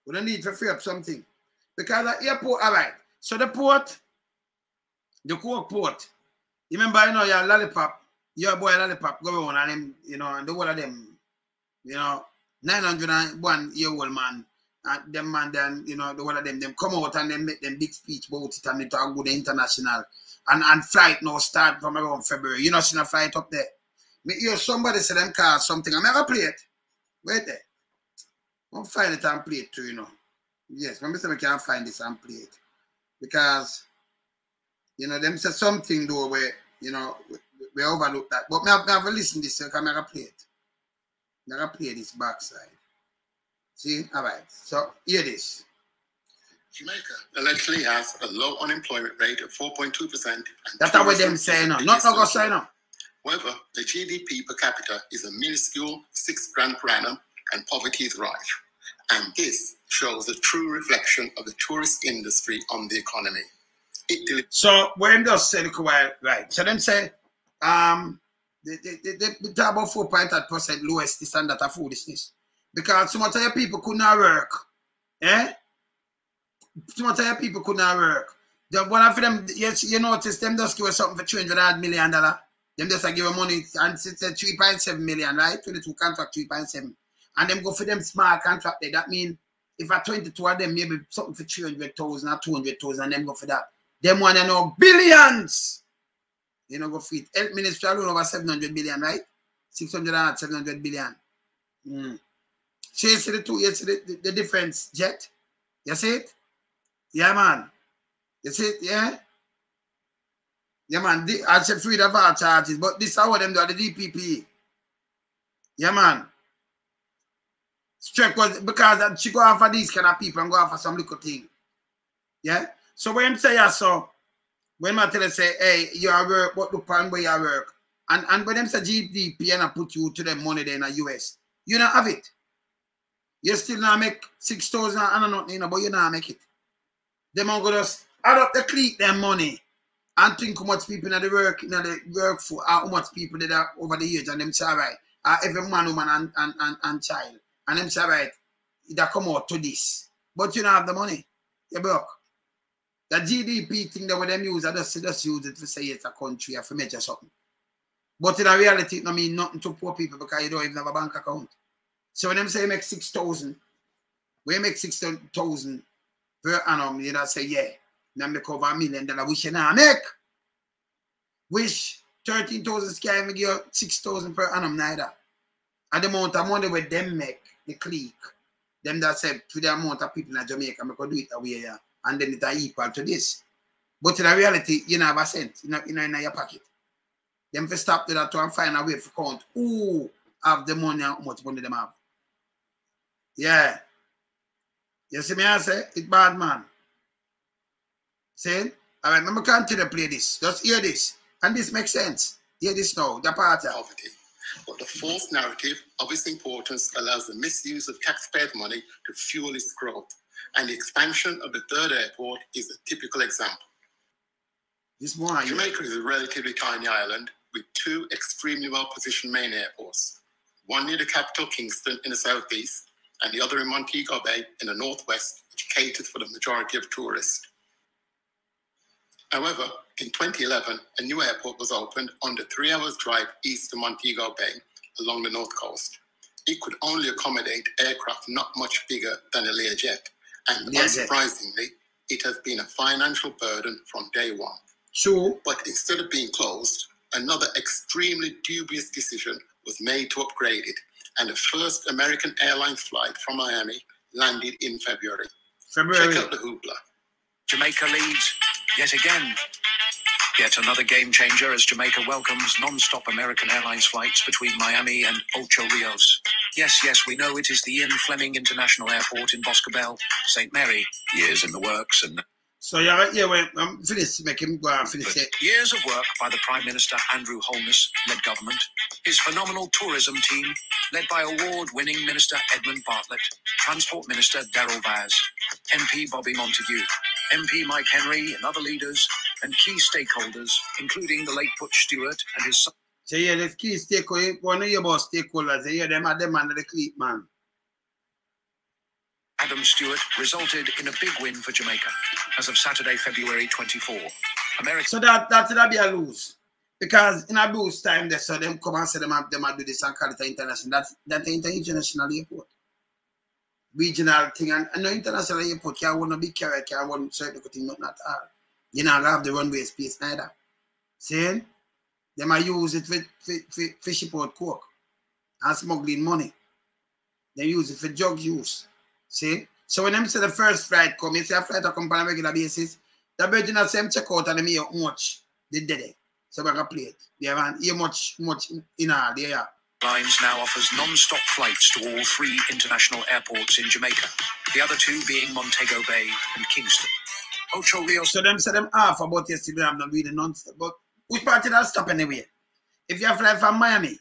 We don't need to free up something. Because the airport, all right. So the port, the Cork port, you remember, you know, your lollipop, your boy lollipop go on and them, you know, and the whole of them, you know, 901 year old man, and them man then, you know, the whole of them, them come out and then make them big speech about it and it all go the international. And and flight now start from around February. You know, see a flight up there. Me hear somebody say them call something. I'm never play it. Wait there. I'll find it and play it too, you know. Yes, maybe say I can't find this and play it. Because, you know, them say something though where, you know, we, we overlook that. But me have, me have to listen to this so I can play it. I'm gonna play this backside. See? All right. So hear this. Jamaica allegedly has a low unemployment rate of 4.2%. and That's what them saying. say the. Not biggest no go social say no. However, the GDP per capita is a minuscule six grand per annum and poverty is rife. And this shows the true reflection of the tourist industry on the economy. It delivers So when say look right. So them say um they they, they, they, about four point eight percent lowest this and that of foolishness. Because so much of your people could not work. Eh? So much of your people could not work. The one of them, yes, you notice them just give us something for three hundred million dollar. Them just give them money and it's a three point seven million, right? Twenty two contract three point seven, and them go for them small contract. There. That mean if I twenty two of them, maybe something for three hundred thousand or two hundred thousand, and them go for that. Them one and know billions. You know, go for it. Health ministry alone over seven hundred billion, right? Six hundred and seven hundred billion. Mm. So you see the two, you see the, the, the difference, Jet? You see it? Yeah, man. You see it, yeah? Yeah, man. I said free of all charges, but this is how them do the DPP. Yeah, man. Strike was because she go after these kind of people and go after some little thing. Yeah? So when say yeah, so when I tell say, hey, you are work, what the plan where you work? And and when them say GDP and I put you to the money there in the US, you don't have it. You still not make six thousand and I don't know, but you not make it. Them are gonna just add up the clique their money and think how much people in the work, in the work for how much people that over the years and them say right. Uh, every man, woman and, and, and, and child. And them say right, that come out to this. But you don't have the money. You broke. The GDP thing that them use, I just, just use it to say it's a country or for measure something. But in reality, it don't mean nothing to poor people because you don't even have a bank account. So when them say make 6,000, we make 6,000 per annum, you know, say, yeah. Now make over a million dollar. Wish you now make. Wish 13,000 sky give you 6,000 per annum neither. And the amount of money where them make, the clique, them that said to the amount of people in Jamaica, I could do it away here. And then it are equal to this. But in reality, you never have cent in, in, in your pocket. Them for stop to that to and find a way to count who have the money and how much money them have. Yeah. You see me I say? It's bad man. See? All right, let me continue to play this. Just hear this. And this makes sense. Hear this now, the part of poverty. But the false narrative of its importance allows the misuse of taxpayers' money to fuel its growth. And the expansion of the third airport is a typical example. This. Jamaica is a relatively tiny island with two extremely well positioned main airports, one near the capital, Kingston, in the southeast, and the other in Montego Bay in the northwest, which caters for the majority of tourists. However, in 2011, a new airport was opened under three hours' drive east of Montego Bay along the north coast. It could only accommodate aircraft not much bigger than a Learjet, and Learjet. unsurprisingly, it has been a financial burden from day one. True. But instead of being closed, another extremely dubious decision was made to upgrade it, and the first American Airlines flight from Miami landed in February. February. Check out the hoopla. Jamaica leads yet again. Yet another game changer as Jamaica welcomes non-stop American Airlines flights between Miami and Ocho Rios. Yes, yes, we know it is the Ian Fleming International Airport in Boscobel, St. Mary. Years in the works and So yeah, yeah, when I'm finished, him go and finish but it. years of work by the Prime Minister Andrew Holness led government, his phenomenal tourism team, led by award-winning Minister Edmund Bartlett, Transport Minister Daryl Vaz, MP Bobby Montague, MP Mike Henry and other leaders and key stakeholders, including the late Butch Stewart and his son So yeah, the key stakeholder, one of your boss stakeholders, yeah, them are them under the clip, man. Adam Stewart, resulted in a big win for Jamaica. As of Saturday, February 24, America So that that that be a lose. Because in a boost time they saw them come and say them have them do this and call it international. That's that international airport. Regional thing and, and no international airport want a big carrier, can't want certain thing, not at all. You know, have the runway space either. See? They might use it for, for, for, for ship out coke and smuggling money. They use it for drug use. See? So when them say the first flight come, you see a flight come on a regular basis, the virgin has same check out and them hear how much they did it. So we can play it. They have hear much, much in all there. Lines now offers non-stop flights to all three international airports in Jamaica, the other two being Montego Bay and Kingston. Ocho Rios So them say them half about yesterday, I'm not reading non-stop. But which part of that stop anyway? If you fly from Miami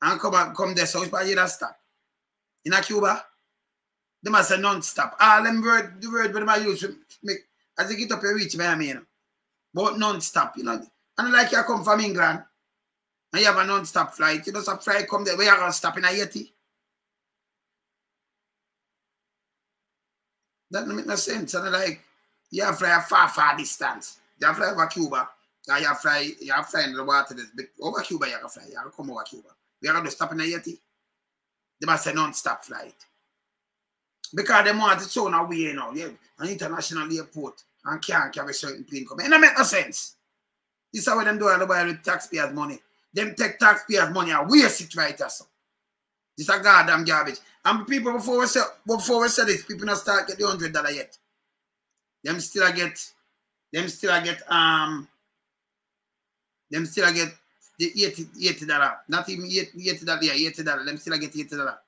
and come back, come there, so which part of that stop? In a Cuba? They must say non-stop. All them word, the word where they use make, as you get up, you reach Miami, you know. But non-stop, you know. And like you come from England, and you have a non-stop flight, you know, some flight come there, where you gonna stop in a Yeti? That don't make no sense. And like, you have fly a far, far distance. You have fly over Cuba, and you have fly, have fly in the water, this over Cuba have fly, you come over Cuba. We are going to stop in a. They must say non-stop flight. Because they want it so now you know, yeah, an international airport and can't carry certain plane come. It don't make no sense. This is how them do it buy with taxpayers' money. Them take taxpayers' money and waste it right. So. This a goddamn garbage. And people before we say before we say this, people not start get the hundred dollar yet. Them still a get them still a get um them still a get the 80 80 dollar. Not even 80 80 dollar, yeah, 80 dollar. Them still a get 80 dollar.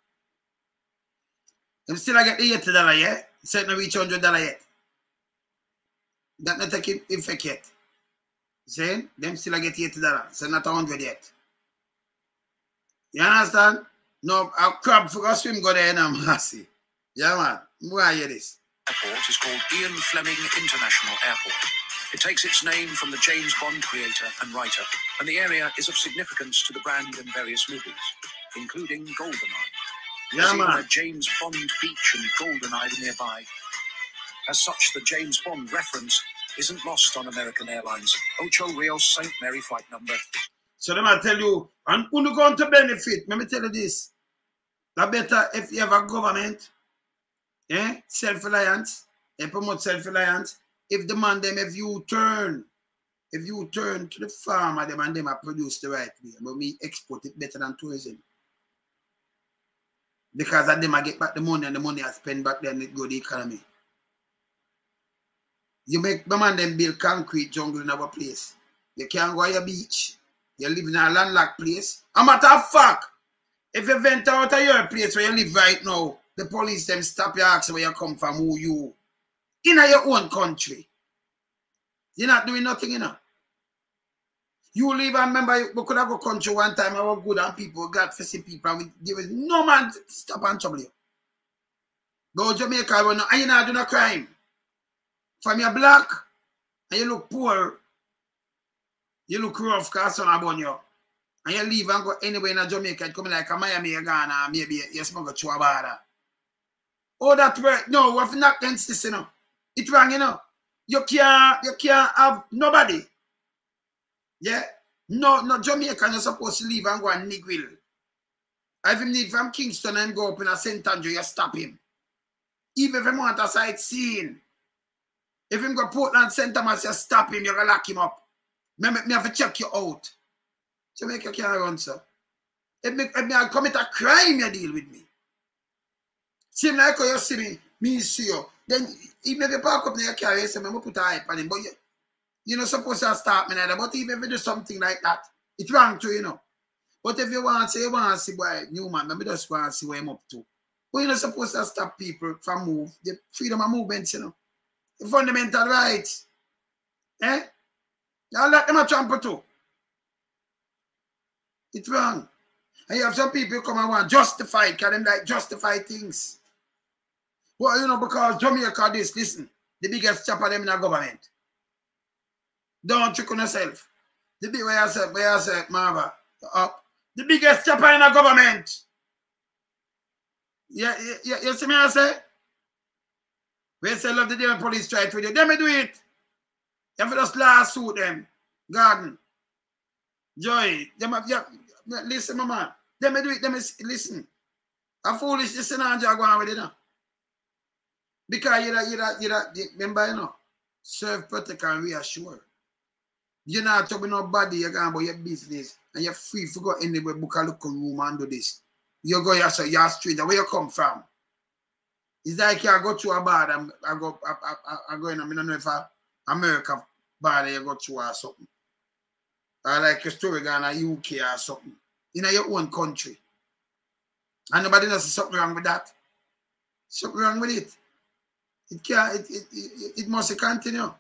Them still a get the 80 dollar, yeah? So not reach hundred dollar yet. That not take effect yet. See? Them still a get 80 dollar. So not a hundred yet. You understand? No, a crab for a swim go there now, mercy. Yeah, man. Why hear this? Airport is called Ian Fleming International Airport. It takes its name from the James Bond creator and writer, and the area is of significance to the brand in various movies, including GoldenEye. Yeah, man. a James Bond beach and GoldenEye nearby. As such, the James Bond reference isn't lost on American Airlines. Ocho Rios St. Mary flight number So them I tell you, and who no going to benefit? Let me tell you this. That better if you have a government, eh, self-reliance, they promote self-reliance, if the man them, if you turn, if you turn to the farmer them and them are produce the right way, but me export it better than tourism. Because of them I get back the money and the money I spend back then it go the economy. You make the man them build concrete jungle in our place. You can't go to your beach. You live in a landlocked place. A matter of fact, if you venture out of your place where you live right now, the police them stop you ask where you come from, who you. In your own country. You're not doing nothing, you know. You live and remember we could have go country one time, I was good and people got facing people and we, there was no man stop and trouble you. Go to Jamaica and you not doing a crime. From your black and you look poor, you look rough son about you. And you leave and go anywhere in Jamaica, come like a Miami, Ghana, maybe you to a border. Oh, that work. No, we're not against this, you know. It's wrong, you know. You can't, you can't have nobody. Yeah? No, no Jamaican, you're supposed to leave and go and Negril. If him need from Kingston and go up in a St. Andrew, you stop him. Even if him want a sightseeing. If him go Portland St. Thomas, you stop him, you're gonna lock him up. Me, me, me have to check you out. Jamaica can't run, sir. If me, if me I commit a crime, you deal with me. Seem like you see me, me see you. Then if you park up in your car, you say, I'm put a hype on him. But you, you're not supposed to start me neither. But even if you do something like that, it's wrong too, you know. But if you want to say, you want to see boy, Newman, maybe just want to see what I'm up to. But you're not supposed to stop people from move. The freedom of movement, you know. The fundamental rights. Eh? You let them a trample too. It's wrong. And you have some people come and want justify, can them like justify things. Well, you know, because Jamaica this, listen, the biggest chopper them in the government. Don't trick on yourself. The big way I said, where I said, Marva, up. The biggest chopper in the government. Yeah, yeah, yeah, you see me I say? We say love the day police try to do it. Me do it. You have to just lawsuit them. Garden. Joy. Them have, yeah, listen, mama. Let me do it. Let me listen. A foolish listen and go on with it now. Because you're you you you remember, you know, serve, protect, and reassure. You're not talking nobody, you're going about your business, and you're free to go anywhere, book a local room and do this. You go, you're, so you're straight, where you come from? It's like you go to a bar, and I go, I, I, I go in, I don't know if I, America bar, you go to or something. Or like a story going to UK or something. In your own country. And nobody knows something wrong with that. Something wrong with it. It can't, it, it, it, it must continue.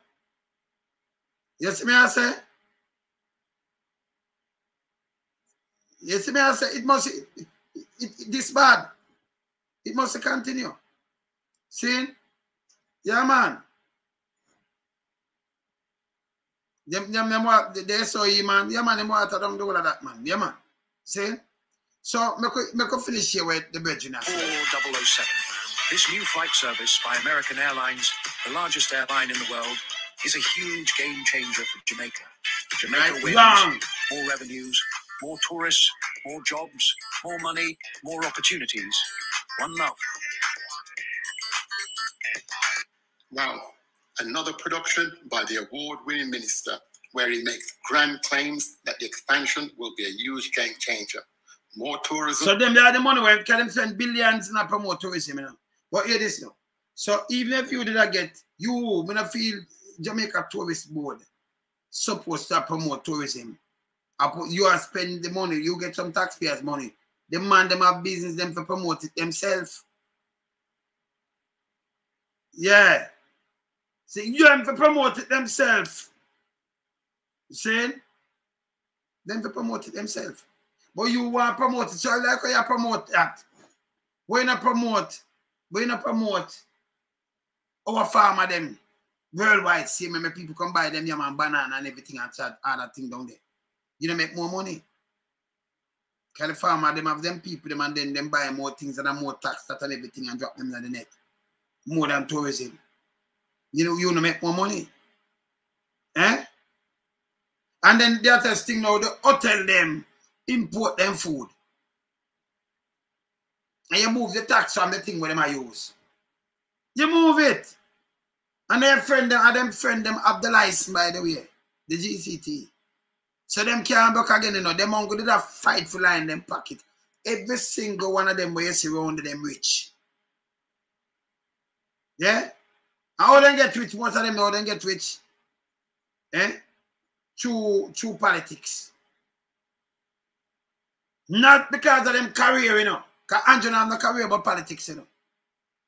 You see me I say? You see me I say? It must, it, it, this bad. It must continue. See? Yeah, man. Them, them, them, what, they saw you, man. Yeah, man, them water down the whole of that, man. Yeah, man. See? So, make, make finish here with the bridge now. 4007. This new flight service by American Airlines, the largest airline in the world, is a huge game changer for Jamaica. Jamaica Right, wins wrong. more revenues, more tourists, more jobs, more money, more opportunities. One love. Wow. Another production by the award winning minister where he makes grand claims that the expansion will be a huge game changer. More tourism. So them they are the money where can them spend billions in a promote tourism, you know. But hear this now. So even if you did not get you when I feel Jamaica Tourist Board supposed to promote tourism. You are spending the money, you get some taxpayers' money. The man them have business them to promote it themselves. Yeah. See, you have to promote it themselves. You see? Them to promote it themselves. But you want to promote it. So I like you promote that. When you promote, when you promote our farmer them worldwide, see me, people come buy them yam and banana and everything and that other thing down there. You know, make more money. Cause the farmer them have them people them and then them buy more things and more tax that and everything and drop them in the net. More than tourism. You know, you know make more money. Eh? And then the other thing now, the hotel them import them food. And you move the tax from the thing where them I use. You move it. And their friend them, and them friend them have the license, by the way, the GCT. So them can't back again, you know. Them uncle did a fight for line them pocket. Every single one of them where you see around them rich. Yeah? How they get rich? Most of them know they get rich. Eh? Through, through politics. Not because of them career, you know. Because Andrew have no career about politics, you know.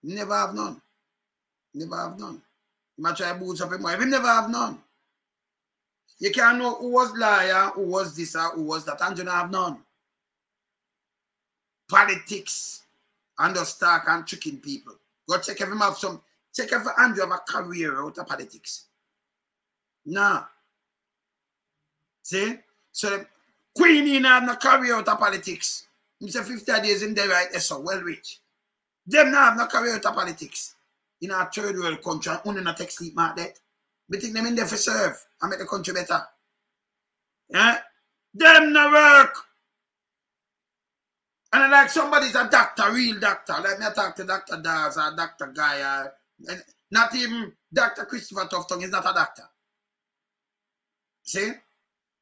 Never have none. Never have none. You might try to boost up him, never have none. You can't know who was liar, who was this, or who was that. Andrew have none. Politics. Stark and tricking people. Go check if him have some, check if Andrew have a career out of politics. Nah. See? So Queen in have no career out of politics. Say 50 days in there right so well rich. Them now have no career out politics. In a third world country, only not take sleep mark that. We think them in there for serve and make the country better. Yeah? Them no work. And I like somebody's a doctor, real doctor. Let me talk to Dr. Dawes or Dr. Guy. Or, not even Dr. Christopher Tufton is not a doctor. See?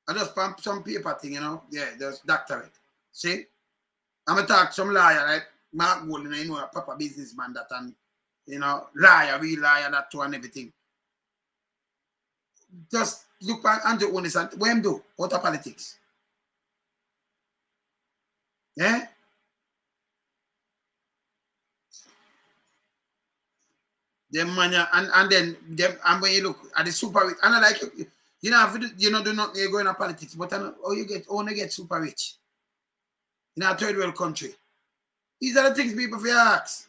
I just pump some paper thing, you know. Yeah, there's doctorate. See? I'm gonna talk some lawyer, right? Mark Golding, you know, a proper businessman that and you know, liar, real liar, that too and everything. Just look at Andrew Holness and what him do? What are politics? Eh? Yeah? Them money and, and then them and when you look at the super rich, and I like you, know, you, know, do not you're going to politics, but I know, oh, you get only get super rich in a third world country. These are the things people for ask.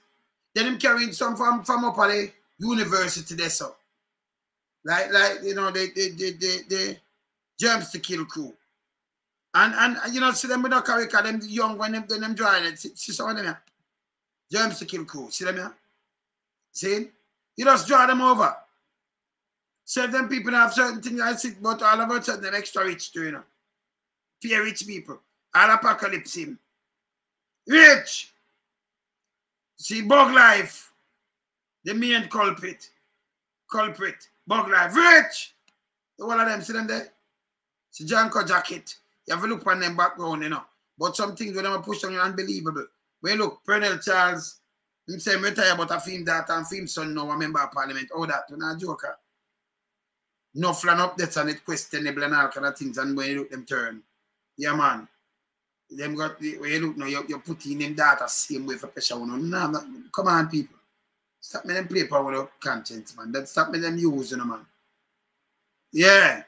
Then them carrying some from from up at the university there so. Like like you know they they they they, they germs to kill crew. And and you know see them with no carry cause them young when them then them drying it. See, see some of them here. Germs to kill crew. See them here? See? You just draw them over. Certain people have certain things I see, but all of a sudden them extra rich too, you know. Fear rich people. All apocalypse him. Rich. See, bug life. The main culprit. Culprit. Bug life. Rich. The one of them, them there? See Janko jacket. You have to look on them background, you know. But some things when them push on you unbelievable. You look, Pearnel Charles, him say retire but a film that and film son now a member of parliament. All that, you know, joker. No flan up that's and it questionable and all kind of things and when you look them turn. Yeah man. Them got the when you look now, you're, you're putting them data same way for pressure. You know? No, no, come on, people. Stop me them play with conscience, man. That stop me them you know, man. Yeah.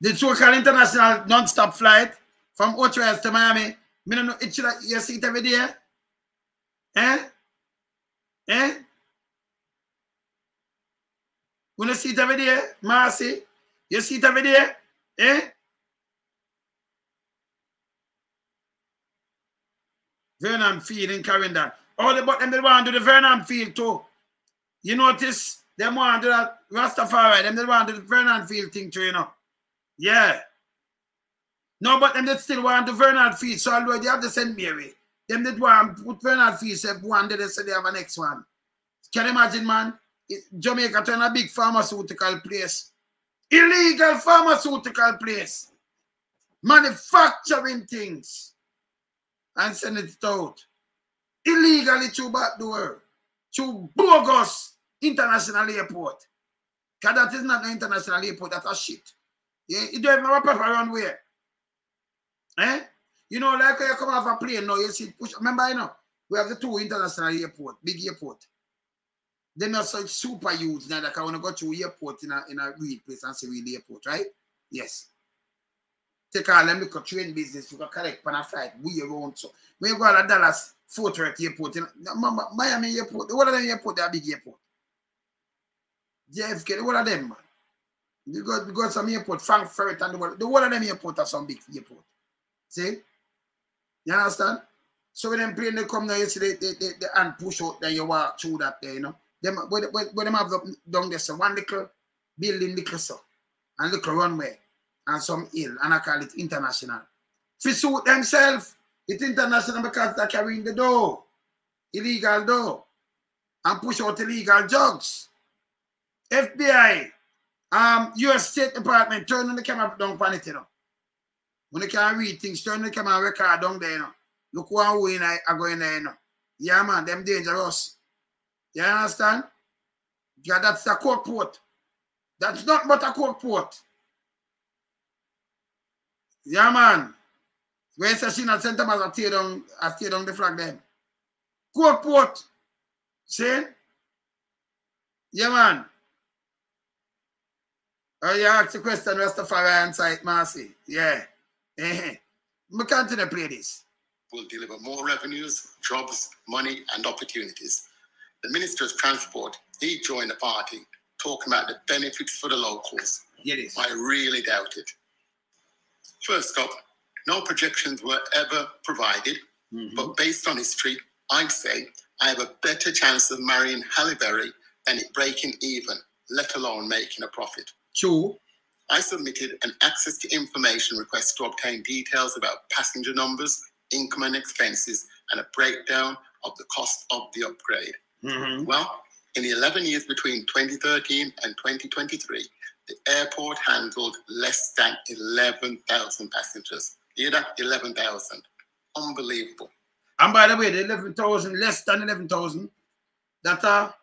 The so-called international non-stop flight from Ocho to Miami. Me no know it should you see it every day. Eh? Eh? You no see it every day, Marcy? You see it every day? Eh? Vernam Field in Clarendon. All the but them they want to do the Vernam Field too. You notice them want to do that Rastafari, them they want to do the Vernam Field thing too, you know. Yeah. No, but them they still want the Vernam Field, so although they have the St. Mary, them they want to put Vernam Field, say one they say they have a next one. Can you imagine, man? Jamaica turn a big pharmaceutical place. Illegal pharmaceutical place. Manufacturing things. And send it out. Illegally through back door. Through bogus international airport. Because that is not an international airport, that's a shit. Yeah, you don't even have a proper runway. Eh? You know, like you come off a plane now, you see push. Remember, you know, we have the two international airport, big airport. Then also it's super huge now. Like I want to go to airport in a in a real place and say real airport, right? Yes. Take all them look at train business, you can collect on a flight, we around so. When you go to Dallas Fort Worth airport, you know, Ma- Ma- Miami airport, the one of them airport, they are big airport. JFK, the one of them, man. You go, you go to some airport, Frankfurt and the one, the one of them airport are some big airport. See? You understand? So when them plane they come now, you see they, they, they, the hand push out there, you walk through that there, you know. Them when, when, when them have the, down there, so one little building little so, and little runway, and some ill, and I call it international. To suit themselves, it's international because they're carrying the door. Illegal door. and push out illegal drugs. FBI, um, US State Department, turn on the camera down on it, you know. When you can read things, turn the camera record down there, you know. Look one way I, I go in there, you know. Yeah, man, them dangerous. You understand? Yeah, that's the court port. That's not but a court port. Yeah, man. She not sent them as a tear down, a tear down the flag then? Court port. See? Yeah, man. Oh, you ask the question, Rastafari and Sight Marcy. Yeah. Eh. We continue to play this. Will deliver more revenues, jobs, money, and opportunities. The Minister of Transport, he joined the party talking about the benefits for the locals. It. I really doubt it. First up, no projections were ever provided, Mhm. but based on history, I'd say I have a better chance of marrying Halle Berry than it breaking even, let alone making a profit. Sure. I submitted an access to information request to obtain details about passenger numbers, income and expenses, and a breakdown of the cost of the upgrade. Mhm. Well, in the 11 years between 2013 and 2023, the airport handled less than 11,000 passengers. Hear that? 11,000. Unbelievable. And by the way, the 11,000, less than 11,000, that are,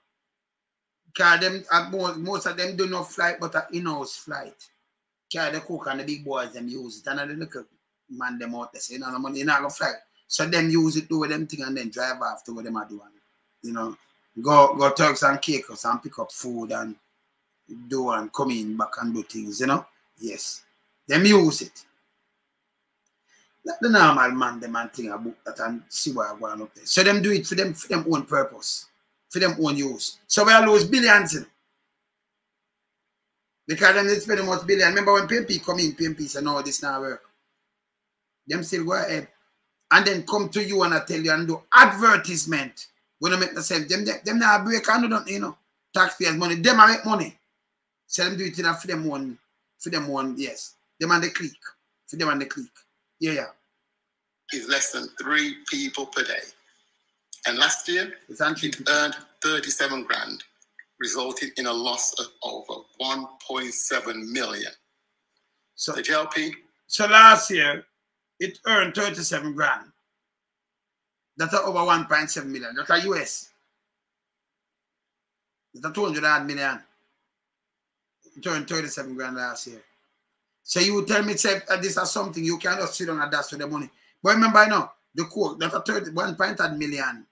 because them, uh, most, most of them do not fly, but a in-house flight. Carry the cook and the big boys, them use it. And the little man them out there say, you know, money, you not going to fly. So them use it, do them thing, and then drive to what them are doing. You know, go go Turks and Caicos and pick up food and do and come in back and do things, you know? Yes. Them use it. Not the normal man, the man thing about that and see what I going up there. So them do it for them for them own purpose, for them own use. So we lose billions. Know? Because them they spend much billion. Remember when PNP come in, PNP said, no, this not work. Them still go ahead. And then come to you and I tell you and do advertisement. Gonna make the same. Them, them, them not break and do nothing, you know. Taxpayers money. Them I make money. So them do it in a for them one, for them one, yes. Them and the click. For them and the click. Yeah, yeah. Is less than three people per day. And last year, it earned 37 grand, resulting in a loss of over 1.7 million. so The JLP so last year it earned 37 grand. That's over 1.7 million. That's a US. That's a 200 odd million. It earned 37 grand last year. So you would tell me say uh, this is something you cannot sit on and dash for the money. But remember now, the quote that's a 30, 1.8 million.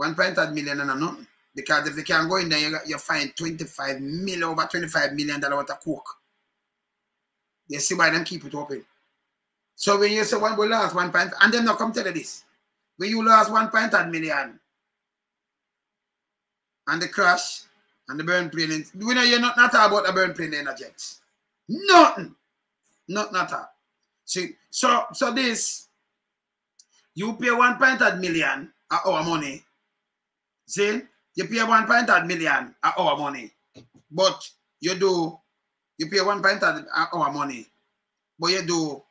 1.8 million and a nothing. Because if you can go in there, you, you find 25 million, over 25 million dollar worth of coke. You see why them keep it open. So when you say one will last one point, and them not come tell you this. When you lost one point at million, and the crash, and the burn plane, we know you're not not about the burn plane jets. Nothing. Not not all. See, so so this, you pay one point at million our money. See, you pay one point at million our money, but you do you pay one point at our money, but you do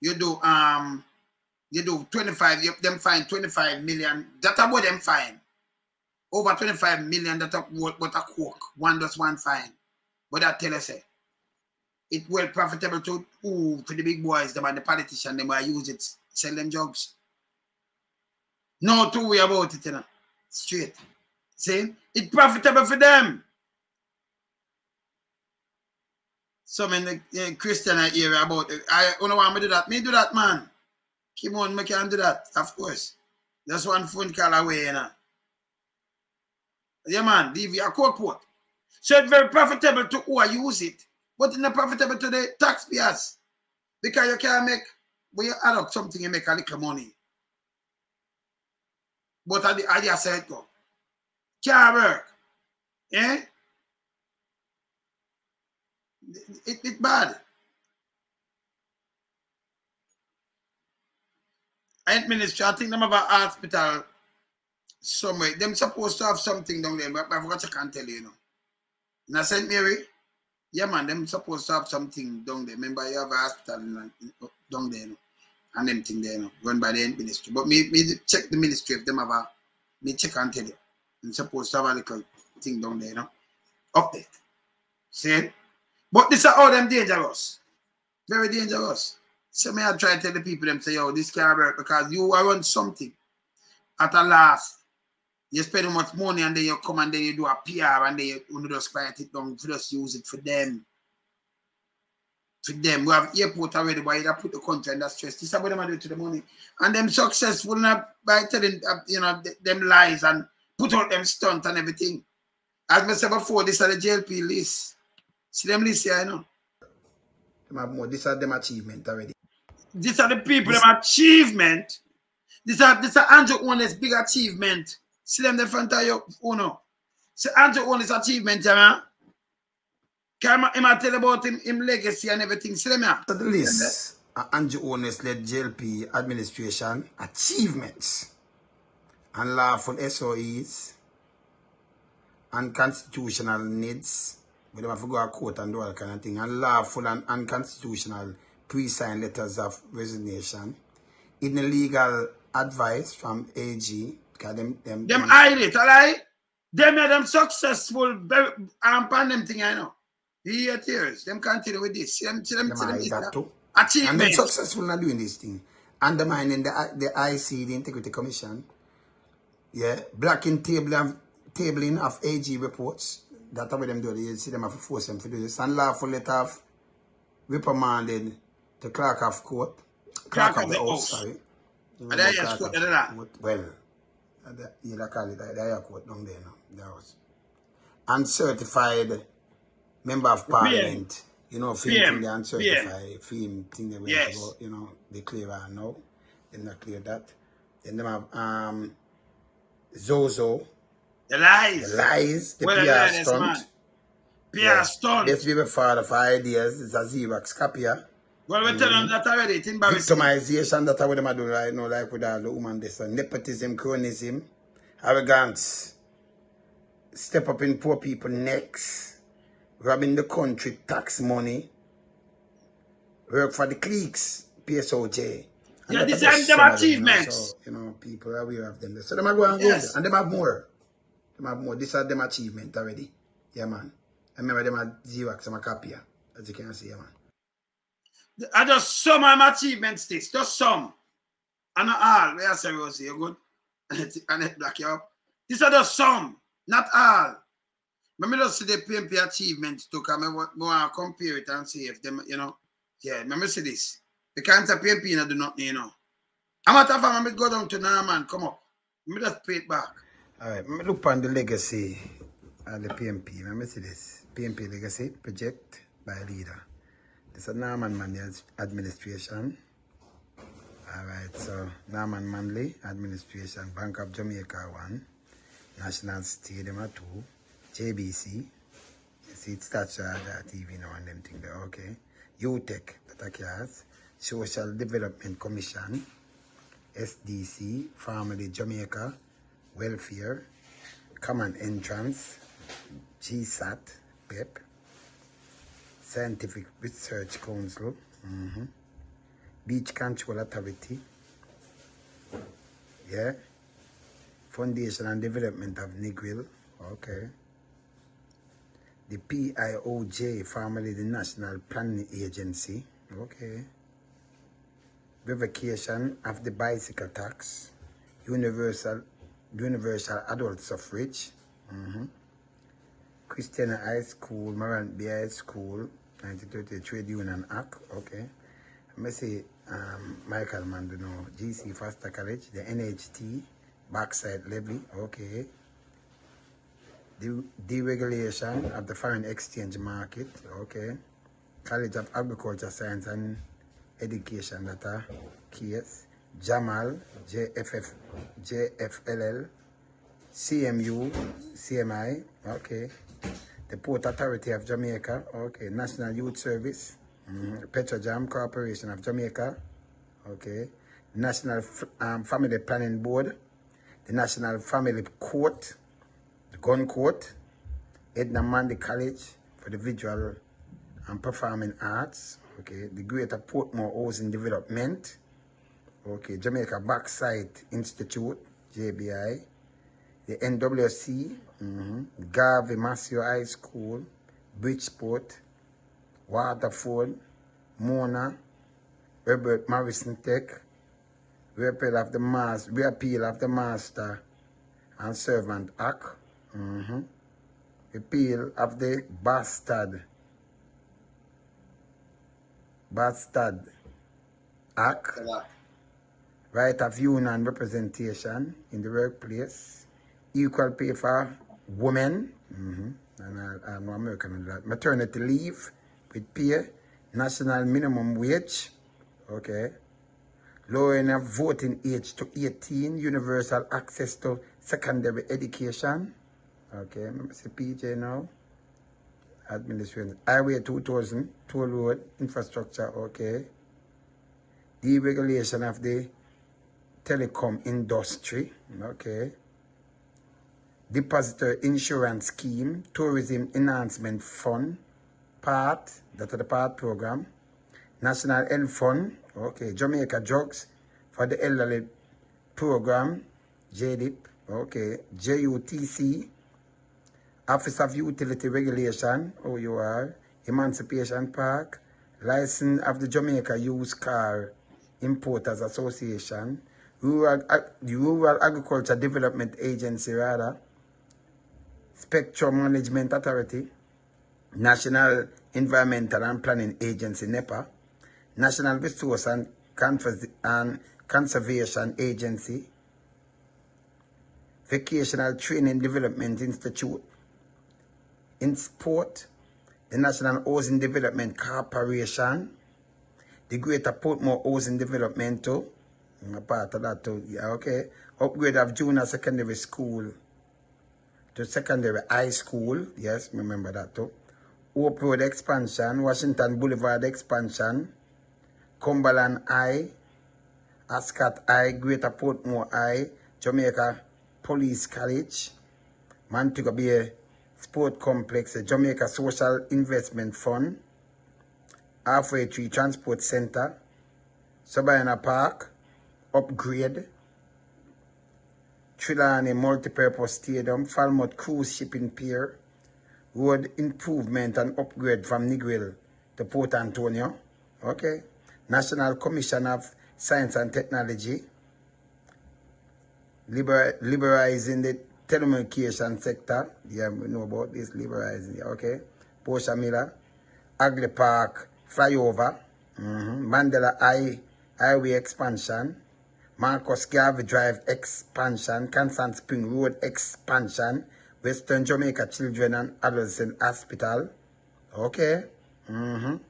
you do um you do 25 you, them fine 25 million that about them fine over 25 million that are what a coke one does one fine but that tell us say it well profitable to ooh, for the big boys them and the politician them I use it sell them jobs no two way about it you know straight see it profitable for them some in the uh, Christian area about it. I don't want me do that. Me do that, man. Come on, me can do that, of course. Just one phone call away, you know. Yeah, man, DV a court. So it's very profitable to who I use it, but it's not profitable to the taxpayers. Because you can make, when you add up something, you make a little money. But I, I just said, go. Can't work. Eh? It, it bad. Health ministry, I think them have a hospital somewhere. Them supposed to have something down there, but I forgot I can't tell you, you know. In St. Mary, yeah man, them supposed to have something down there. Remember you have a hospital in, in, down there, you know, and them thing there, you know, run by the ministry. But me, me check the ministry if them have a me check and tell you. And supposed to have a little thing down there, you know. Up there. See? But this are all them dangerous. Very dangerous. So may I try to tell the people them say, yo, this can't work because you are on something. At a last, you spend too much money and then you come and then you do a PR and then you, you just quiet it down, you just use it for them. For them. We have airport already, but you put the country under stress. This is what them do to the money. And them successful not by telling uh, you know them lies and put out them stunt and everything. As I said before, this is the JLP list. See them list here, I know. Them have more. These are them achievement already. These are the people, them achievement. These are this are Andrew Holness big achievement. See them the front of you, Uno. See Andrew Holness achievement, yeah, man. Can I, I tell about him, him legacy and everything? See them, yeah. So the list, uh, Andrew Holness led JLP administration achievements, unlawful SOEs, unconstitutional needs, we don't have to go to court and do all kind of thing, And unlawful and unconstitutional pre-signed letters of resignation, In illegal advice from AG, because them, them, Them hide it, alright? Them are them successful very um, pan them thing, I know. You hear tears. Them continue with this. See them, see them, them see them, this, that too. And them Achievement. successful in doing this thing. Undermining the, the IC, the Integrity Commission. Yeah. Blocking table of, tabling of AG reports. That's what them do. You see them have to force them to do this. Unlawful letter of reprimanded the clerk of court. Clerk, of the, house, sorry. You And then know, yes, clerk court, of and that. court. Well, the- you know, call it the higher court down there now. House. Uncertified member of parliament. You know, film thing they uncertified, film thing they went Yes. to go, you know, they clear and now. They not clear that. Then they have um Zozo, The lies. the lies, the Well, PR stunt. PR Yes. stunt. Let's be the father of ideas, it's a Xerox copy. Well, we tell them that already. It's embarrassing. Victimization, that's what them do right now, like with all the woman this. and Nepotism, cronyism, arrogance, step up in poor people necks, robbing the country, tax money, work for the cliques, PSOJ. And Yeah, these are them achievements. You know, so, you know, people are aware of them. So them are going Yes. good. And them have more. Them have more. These are them achievement already. Yeah, man. I remember them at Xerox, I'm a copy, as you can see, yeah, man. I just some of my achievements, this. Just some. And not all. Where I say, you good? and it black you up. These are just some. Not all. Let me just see the PNP achievements to come. I want to compare it and see if them, you know. Yeah, let me see this. The cancer PNP you know, do nothing, you know. I'm at a farm, I'm go down to Norman, come up. Let me just pay it back. All right, me look on the legacy of the PNP. Let me see this. PNP legacy project by leader. This is Norman Manley's administration. All right, so Norman Manley administration, Bank of Jamaica one, National Stadium two, JBC. You see, it starts uh, that TV now and them thing there. Okay, UTech that I Social Development Commission. SDC, Family Jamaica, Welfare, Common Entrance, GSAT, PEP, Scientific Research Council, mhm, Beach Control Authority, yeah, Foundation and Development of Negril, okay, the PIOJ, Family the National Planning Agency, okay, revocation of the bicycle tax, universal universal adult suffrage, mhm. Christiana High School, Morant Bay High School, 1930 Trade Union Act, okay. Let me see, um, Michael Mandano, GC Foster College, the NHT, bauxite levy, okay. The deregulation of the foreign exchange market, okay. College of Agriculture Science and Education that are case, Jamal, JFF, JFLL, CMU, CMI, okay. The Port Authority of Jamaica, okay. National Youth Service, mm, Petrojam Corporation of Jamaica, okay. National um, Family Planning Board, the National Family Court, the Gun Court, Edna Manley College for the Visual and Performing Arts, okay. The Greater Portmore Housing Development, okay. Jamaica Bauxite Institute, JBI, the NWC, mm-hmm, Garvey Maceo High School, Bridgeport, Waterford, Mona, Robert Morrison Tech, repeal of the master, repeal of the master and servant act, mm-hmm. repeal of the bastard, bastard act, right of union representation in the workplace, equal pay for women, mm-hmm. and I, I know American that, maternity leave with pay, national minimum wage, okay, lowering of voting age to 18, universal access to secondary education, okay, see PJ now, administration, highway 2000, toll road, infrastructure, okay, deregulation of the telecom industry, okay, depositor insurance scheme, tourism enhancement fund, part, that's the part program, national health fund, okay, Jamaica drugs for the elderly program, JDIP, okay, JUTC, Office of Utility Regulation, oh, OUR, Emancipation Park, license of the Jamaica Used Car Importers Association, Rural, Rural Agriculture Development Agency, rather, Spectrum Management Authority, National Environmental and Planning Agency, NEPA, National Resource and, and Conservation Agency, Vocational Training Development Institute, in sport, the National Housing Development Corporation, the Greater Portmore Housing Development too, a part of that too, yeah, okay. Upgrade of junior secondary school to secondary high school, yes, remember that too. Hope Road expansion, Washington Boulevard expansion, Cumberland High, Ascot High, Greater Portmore High, Jamaica Police College, Montego Bay Sport Complex, Jamaica Social Investment Fund, Halfway Tree Transport Center, Sabina Park, Upgrade, Trelawny Multipurpose Stadium, Falmouth Cruise Shipping Pier, Road Improvement and Upgrade from Negril to Port Antonio, okay, National Commission of Science and Technology, liber liberalizing the telecommunication sector. Yeah, we know about this liberalizing, okay. Portia Miller, Hagley Park, flyover, mm -hmm. Mandela High, Highway expansion, Marcus Garvey Drive expansion, Constant Spring Road expansion, Western Jamaica Children and Adolescent Hospital, okay. Mm -hmm.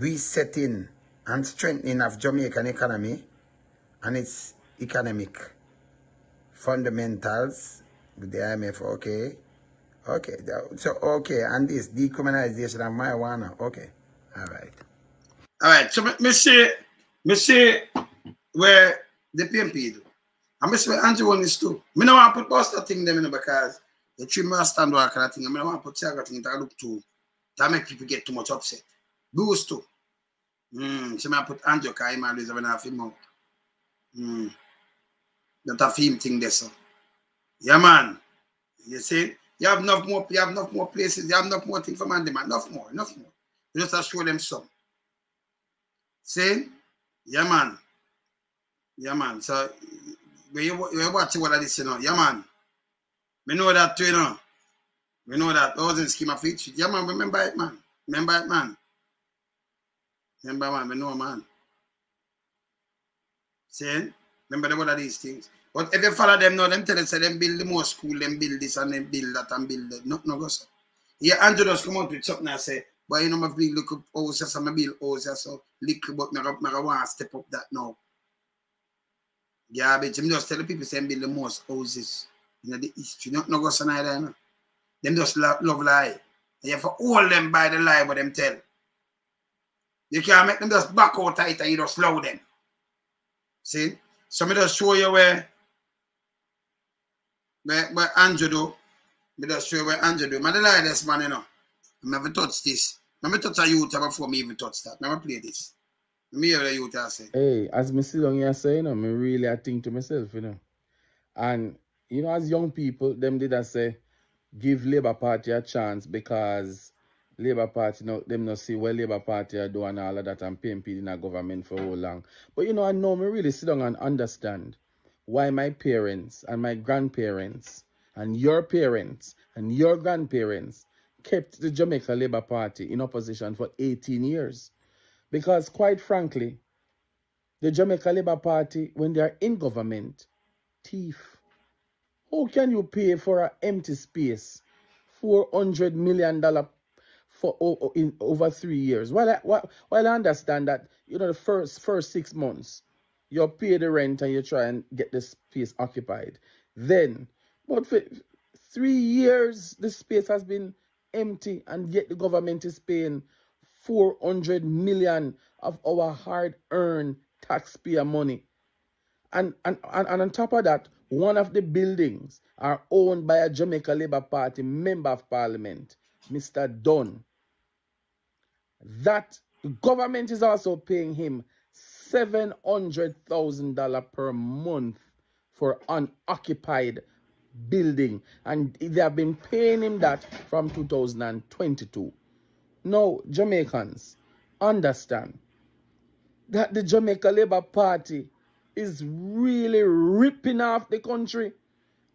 Resetting and strengthening of Jamaican economy and its economic fundamentals with the IMF, okay. Okay, so, okay, and this decriminalization of marijuana, okay, all right. All right, so Mr. say where the PNP do. And me say one is too. Me no want to put Buster thing them in because the three must stand work and thing, I no want to put Tiago thing that look too, that make people get too much upset. Those two. Hmm, so me put Andrew because him always have enough him out. Hmm. That a film thing there, so. Yeah, man. You see? You have enough more, you have enough more places, you have enough more things for man demand. Enough more, enough more. You just have to show them some. See? Yeah, man. Yeah, man. So when you, when you watch what I this, you know, yeah, man. We know that too, you know. We know that housing scheme of feature. Yeah, man, remember it, man. Remember it, man. Remember, man, we know, man. See? Remember the one of these things. But if you follow them now, them tell us them build the more school, them build this and them build that and build that. No, no go sir. Yeah, Andrew just come out with something and say, but you know, my big look up houses and my build houses, so little but I want to step up that now. Yeah, but him just tell the people say build the most houses in the history. No, no go so neither, no. Them just love, love lie. And you have to hold them by the lie what them tell. You can't make them just back out tight and you just slow them. See? So me just show you where where, where Andrew do. Me just show you where Andrew do. Man, the lie this man, you know. I never touch this. Let me touch a youth before me even touch that. Me play this. Me hear the youth say. Hey, as me sit down here saying, you know, me really I think to myself, you know. And you know, as young people, them did I say, give Labour Party a chance because Labour Party, no, them not see what Labour Party are doing all of that and PNP in a government for how long. But you know, I know me really sit down and understand why my parents and my grandparents and your parents and your grandparents kept the Jamaica Labour Party in opposition for 18 years. Because quite frankly, the Jamaica Labour Party, when they are in government, thief. How can you pay for an empty space, $400 million for in over three years? While I, while, while I understand that, you know, the first first six months, you pay the rent and you try and get the space occupied. Then, but for three years, the space has been empty and yet the government is paying 400 million of our hard-earned taxpayer money. And, and, and, and on top of that, one of the buildings are owned by a Jamaica Labour Party member of parliament, Mr. Dunn. That government is also paying him $700,000 per month for unoccupied building. And they have been paying him that from 2022. Now, Jamaicans, understand that the Jamaica Labour Party is really ripping off the country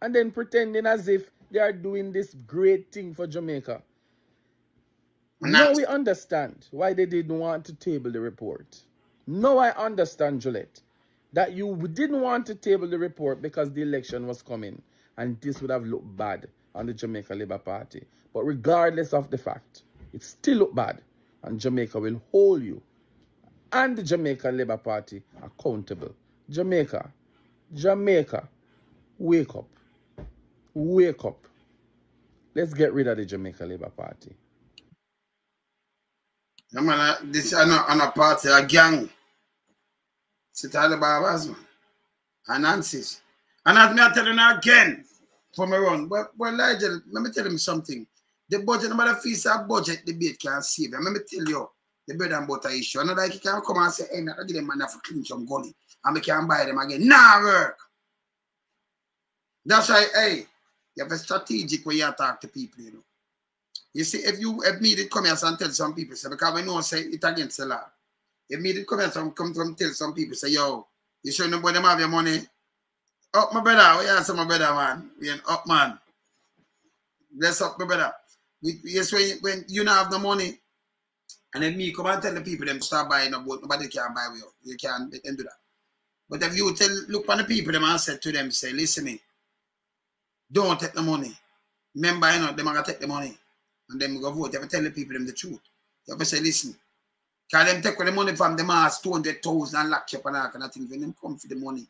and then pretending as if they are doing this great thing for Jamaica. Now we understand why they didn't want to table the report. Now I understand, Juliet, that you didn't want to table the report because the election was coming and this would have looked bad on the Jamaica Labour Party. But regardless of the fact, it still looked bad and Jamaica will hold you and the Jamaica Labour Party accountable. Jamaica, Jamaica, wake up. Wake up. Let's get rid of the Jamaica Labour Party. Yeah, man, uh, this is a party, a gang. Sit all the barbers, man. And Nancy's. And as me I you again, from around, well, well, Nigel, let me tell him something. The budget, no matter if a budget the debate can save. Let me tell you, the bread and butter issue. And like you can come and say, hey, I give them money for clean some gully. And we can buy them again. Nah, work. That's why, hey, you have a strategic way you talk to people, you know. You see, if you if me did come here and tell some people, say, because we know say it against the law. If me did come here and come from tell some people, say, yo, you show them them have your money. Up my brother, we answer my brother, man. We an up man. Bless up my brother. Yes, when, when you don't have the money, and then me come and tell the people them start buying a boat, nobody can buy with you. You can't do that. But if you tell look on the people them and said to them, say, listen me, don't take the money. Remember, you know, them are gonna take the money. And then we go vote. You have to tell the people them the truth. You have to say, listen. Can them take the money from the mass, 200,000 and lock up and all kind of things. When them come for the money,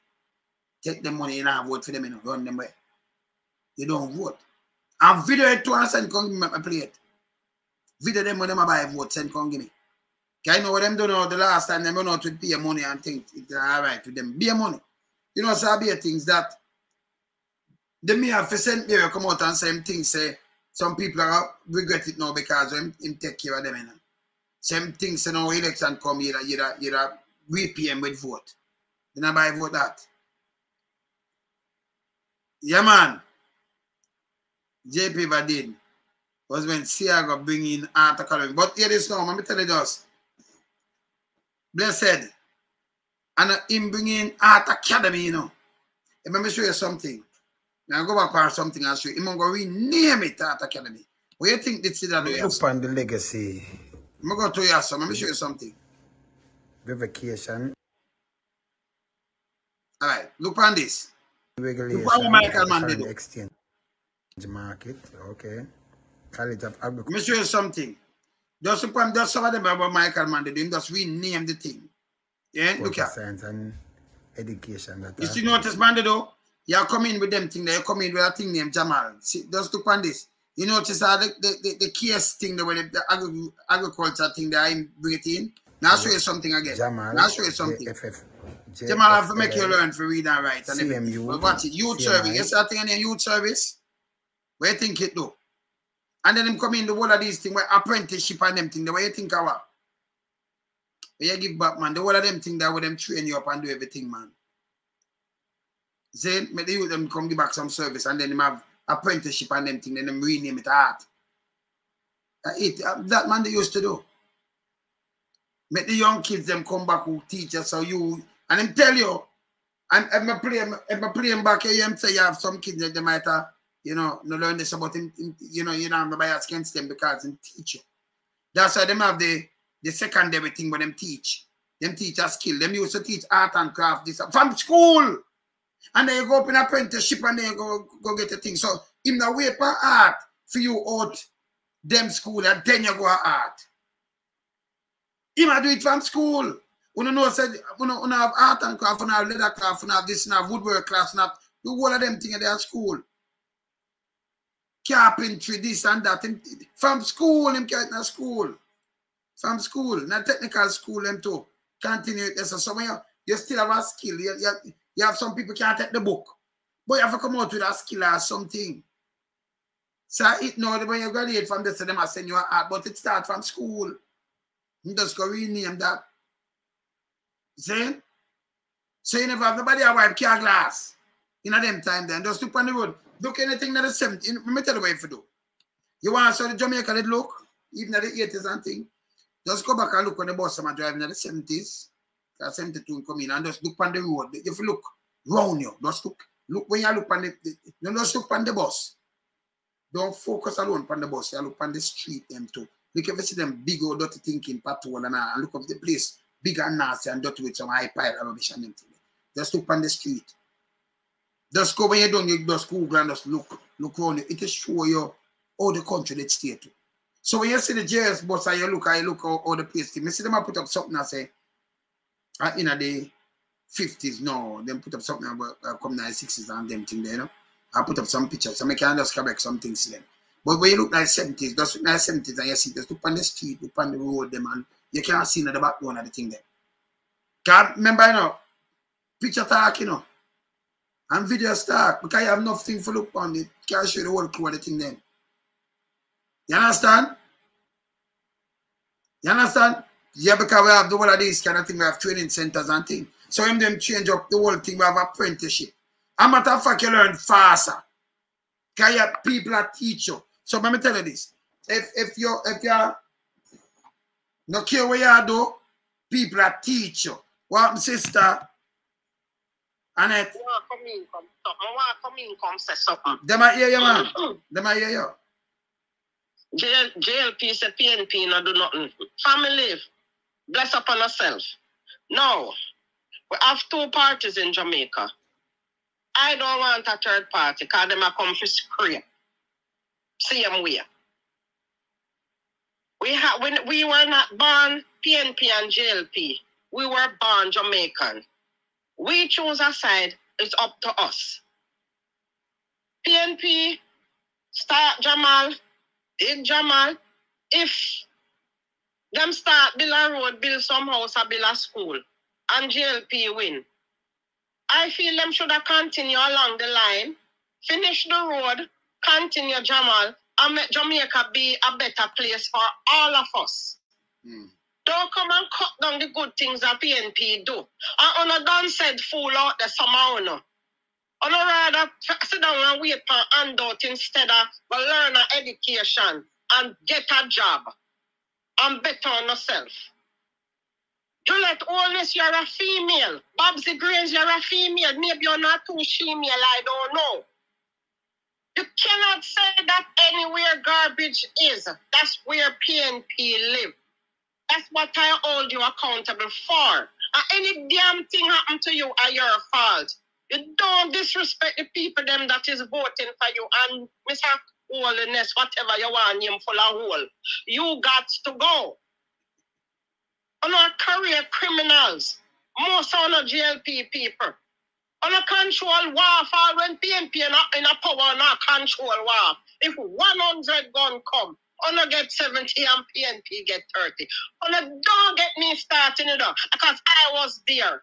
take the money and I vote for them and run them away. They don't vote. And video it to us and come give me play it. Video them when them buy vote, send come give me. Can you know what them do now the last time them run out with pay money and think it's all right with them. Be money. You know, so be things that the me have to send there come out and say things say some people are regret it now because him, him take care of them. You know. Same things you know election come here, you you repay him with vote. Then I buy vote that. Yeah man. JP Vadin was when Seaga bring in art academy. But here this now, let me tell you just. Blessed. And uh, him bring in art academy, you know. Let me show you something. Now go back for something and show you. Him going to rename it art academy. What do you think this is that Look upon the legacy. I'm going to you some. Let me show you something. Revocation. All right, look on this. Regulation. Look what Michael Exchange market. Okay. College of Agriculture. Let me show you something. Just upon just some of them about Michael Mann did. Just rename the thing. Yeah, look at. Science and education. That you see, notice, man, though? you are coming with them thing there. You come in with a thing named Jamal. See, just look on this. You notice how the, the, the, the case thing, the, the, the agri agriculture thing that I bring it in. Now I'll show you something again. Jamal. Now I'll show you something. JFF. Jamal have to make you learn to read and write. And everything. CMU. But watch it. Youth CMI. service. You see that thing in the youth service? Where you think it do? And then them come in the whole of these things where apprenticeship and them thing. The way you think our Where you give back, man. The whole of them thing that where them train you up and do everything, man. Then make the them come give back some service and then them have apprenticeship and them thing, then them rename it art. That it uh, that man they used to do. Make the young kids them come back who teach us how you and them tell you and if I play if I play him back here, him say you have some kids that they might have, you know, no learn this about him, him you know, you know, I'm bias against them because him teach you. That's why them have the the secondary thing when them teach. Them teach a skill. Them used to teach art and craft this from school. And then you go up in apprenticeship and then you go, go get a thing. So in the way for art for you out them school and then you go art. Him I do it from school. Don't know said we don't, have art and craft, don't have leather craft, don't have this, we have woodwork class, we have whole of them things at their school. Carpentry, this and that. From school, him carry in school. From school, not technical school, them too. Continue it. So when you, you still have a skill, you, you, you have some people can't take the book. But you have to come out with a skill or something. So it know when you graduate from this, them I send you but it starts from school. You just go rename that. See? So you never have nobody a wipe car glass. In a them time then. Just look on the road. Look anything that is 70. Let me tell you what you do. You want to show the Jamaica did look, even at the 80s and thing. Just go back and look on the bus I'm driving in the 70s. 72 come in and just look on the road. If you look round you, just look. Look when you look on the, the you just look on the bus. Don't focus alone on the bus. You look on the street them too. Look if you see them big old dirty thinking patrol and, and look up the place big and nasty and dirty with some high pile of rubbish and everything. Just look on the street. Just go when you're done, you just Google and just look, look around you. It will show you all the country that stay to. So when you see the JS bus and you look you look all, all the place, you see them I put up something and say, uh, in the 50s, no, them put up something about uh, come in the 60s and them thing there, you know. I put up some pictures, so I can just correct some things to them. But when you look like 70s, just look like 70s and you see just look on the street, look on the road, them and you can't see in the background of the thing there. Can't remember, you know, picture talk, you know, and video talk, because you have nothing to look on it. Can't show the whole of the thing. You understand? You understand? Yeah, because we have the whole of these kind of thing, we have training centers and things. So him them change up the whole thing, we have apprenticeship. A matter of fact, you learn faster. Because people that teach you. So let me tell you this. If if you if you're no care what you do, people that teach you. What sister? Annette. come in, come come in, come say something. Them I hear you, man. Them I hear you. JL, JLP say PNP no do nothing. Family Bless upon ourselves. Now, we have two parties in Jamaica. I don't want a third party because them are come for scrape. Same way. We have when we were not born PNP and JLP. We were born Jamaican. We choose a side, it's up to us. PNP, start Jamal, dig Jamal. If them start build a road, build some house, or build a school, and JLP win. I feel them should have continue along the line, finish the road, continue Jamal, and make Jamaica be a better place for all of us. Mm. Don't come and cut down the good things that PNP do. And on a done said fool out the summer on. On a rather sit down and wait for handout instead of learn an education and get a job and better on yourself. Juliet Holness, you're a female. Babsy Grange, you're a female. Maybe you're not too female, I don't know. You cannot say that anywhere garbage is. That's where PNP live. That's what I hold you accountable for. And any damn thing happen to you are your fault. You don't disrespect the people them that is voting for you and Mr. Holiness, whatever you want him full of hole. You got to go. On our career criminals, most on the JLP people on a control warfare when PNP in a, in a power on a control war. If 100 gun come, Oh, on a get 70 and PNP get 30. On a don't get me starting it up because I was there.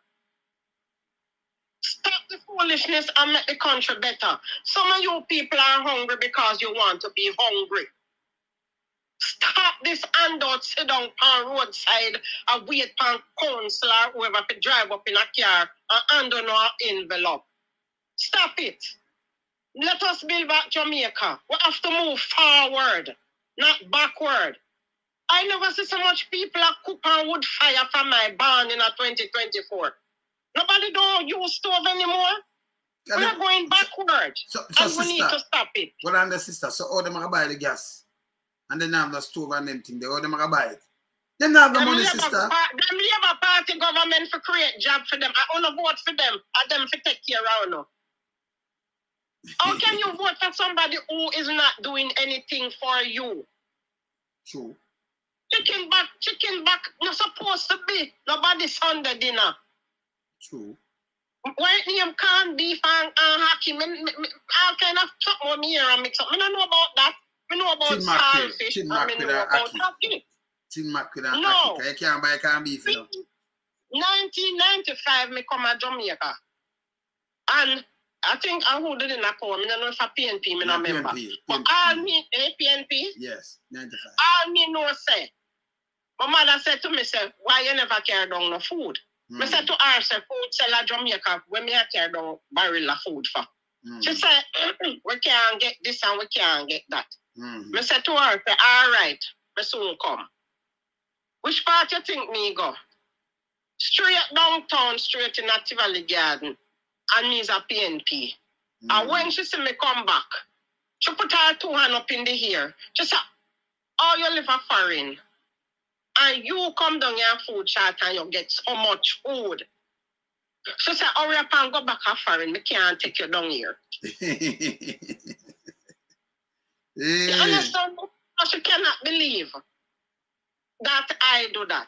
Stop the foolishness and make the country better. Some of you people are hungry because you want to be hungry. Stop this handout, sit down on the roadside and wait for council or whoever to drive up in a car and hand on our envelope. Stop it. Let us build back Jamaica. We have to move forward, not backward. I never see so much people are cook on wood fire from my barn in a 2024. Nobody don't use stove anymore. Yeah, We're going backward. So, so and we need to stop it. well, and the sister, so all them are buy the gas. And then have the stove and them thing, they all them are buy it. Them not have the Them money, sister. pa- them Labour Party government for create job for them. I want to vote for them. And them for take care of now. How can you vote for somebody who is not doing anything for you? True. Chicken back, chicken back, not supposed to be. Nobody Sunday dinner. True. White name can't beef and, and hockey. Me, me, me, all kind of with me here and mix up. I don't know about that. I know about Tin mackerel, saltfish tin and I know about hockey. Tin Mac with an No. You can't buy can't beef, you know. 1995, me come to Jamaica. I think I who it in a call. I don't know if a PNP, me Yeah, not remember. PNP, But PNP. all me, eh, PNP, Yes, 95. all me know say. My mother said to me, say, why you never carry down no food? Mm, said to her, say, food seller Jamaica, when me a carry down barrel of food for? mm, She said, we can't get this and we can't get that. mm. Me said to her, say, all right, me soon come. Which part you think me go? Straight downtown, straight in Nativity Valley Garden. And me's a PNP. And when she see me come back, she put her two hand up in the air. She said, Oh, you live a foreign. And you come down your food chart and you get so much food. She said, hurry up and go back a foreign. Me can't take you down here. You Eh, understand? But She cannot believe that I do that.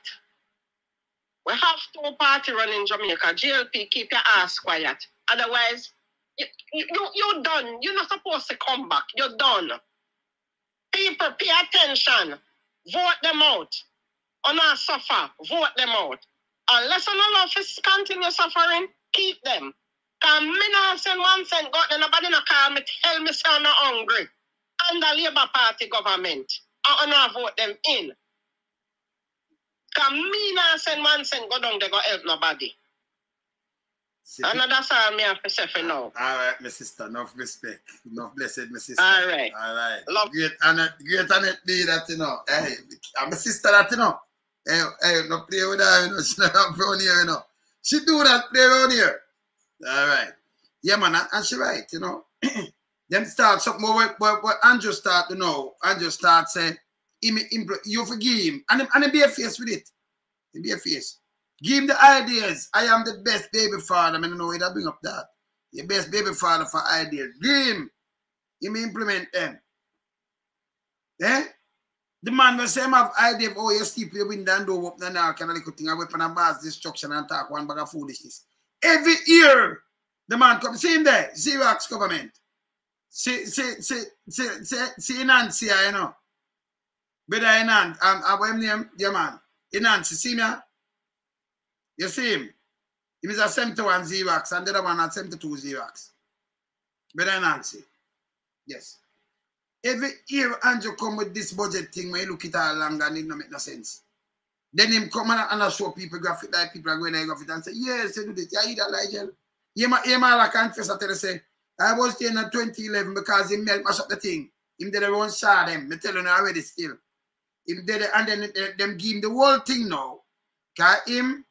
We have two party run in Jamaica. JLP, keep your ass quiet. Otherwise, you, you, you- you're done. You're not supposed to come back. You're done. People, pay attention. Vote them out. On our suffer. Vote them out. Unless love to continue suffering, keep them. Because me not send one cent, God, then nobody not call me, tell me say I'm not hungry. Under Labour Party government. I not vote them in. Because me not send one cent, go down, they go help nobody. See, And me have to for now. All right, my sister. Enough respect. Enough blessed, my sister. All right. All right. Love- Great Annette, great Annette do that, you know. Hey, I'm a sister that, you know. Hey, hey, no play with her, you know. She not around here, you know. She do that, play around here. All right. Yeah, man, and- she right, you know. Them start something what, what, what Andrew start You know. Andrew start say, him, him, you forgive him. And him, and him be a face with it. Be a face. Give him the ideas. I am the best baby father. I mean, know it. I bring up that. The best baby father for ideas. Give him. Him implement them. Eh? The man will say, him have idea of how you sleep your window and door open and all kind little thing, a weapon and mass destruction and talk one bag of foolishness. Every year, the man come, see him there, Rocks government. See, see, see, see, see, see Nancy, you know. In Nancy, um, uh, what name? Yeah, man. Nancy, see me? You see him? He is a 71 Xerox and the other one at 72 Xerox. In Nancy. Yes. Every year Andrew come with this budget thing when you look it all long and it don't make no sense. Then him come and, I show people graphic like people are going to graphic and say, yes, you do this. Yeah, you that Nigel. Yeah, my, yeah, my like confess I tell say, I was there in 2011 because he melt mash up the thing. Him did a run shot them. Me tell you already still. Him did and then them give him the whole thing now. Cause him,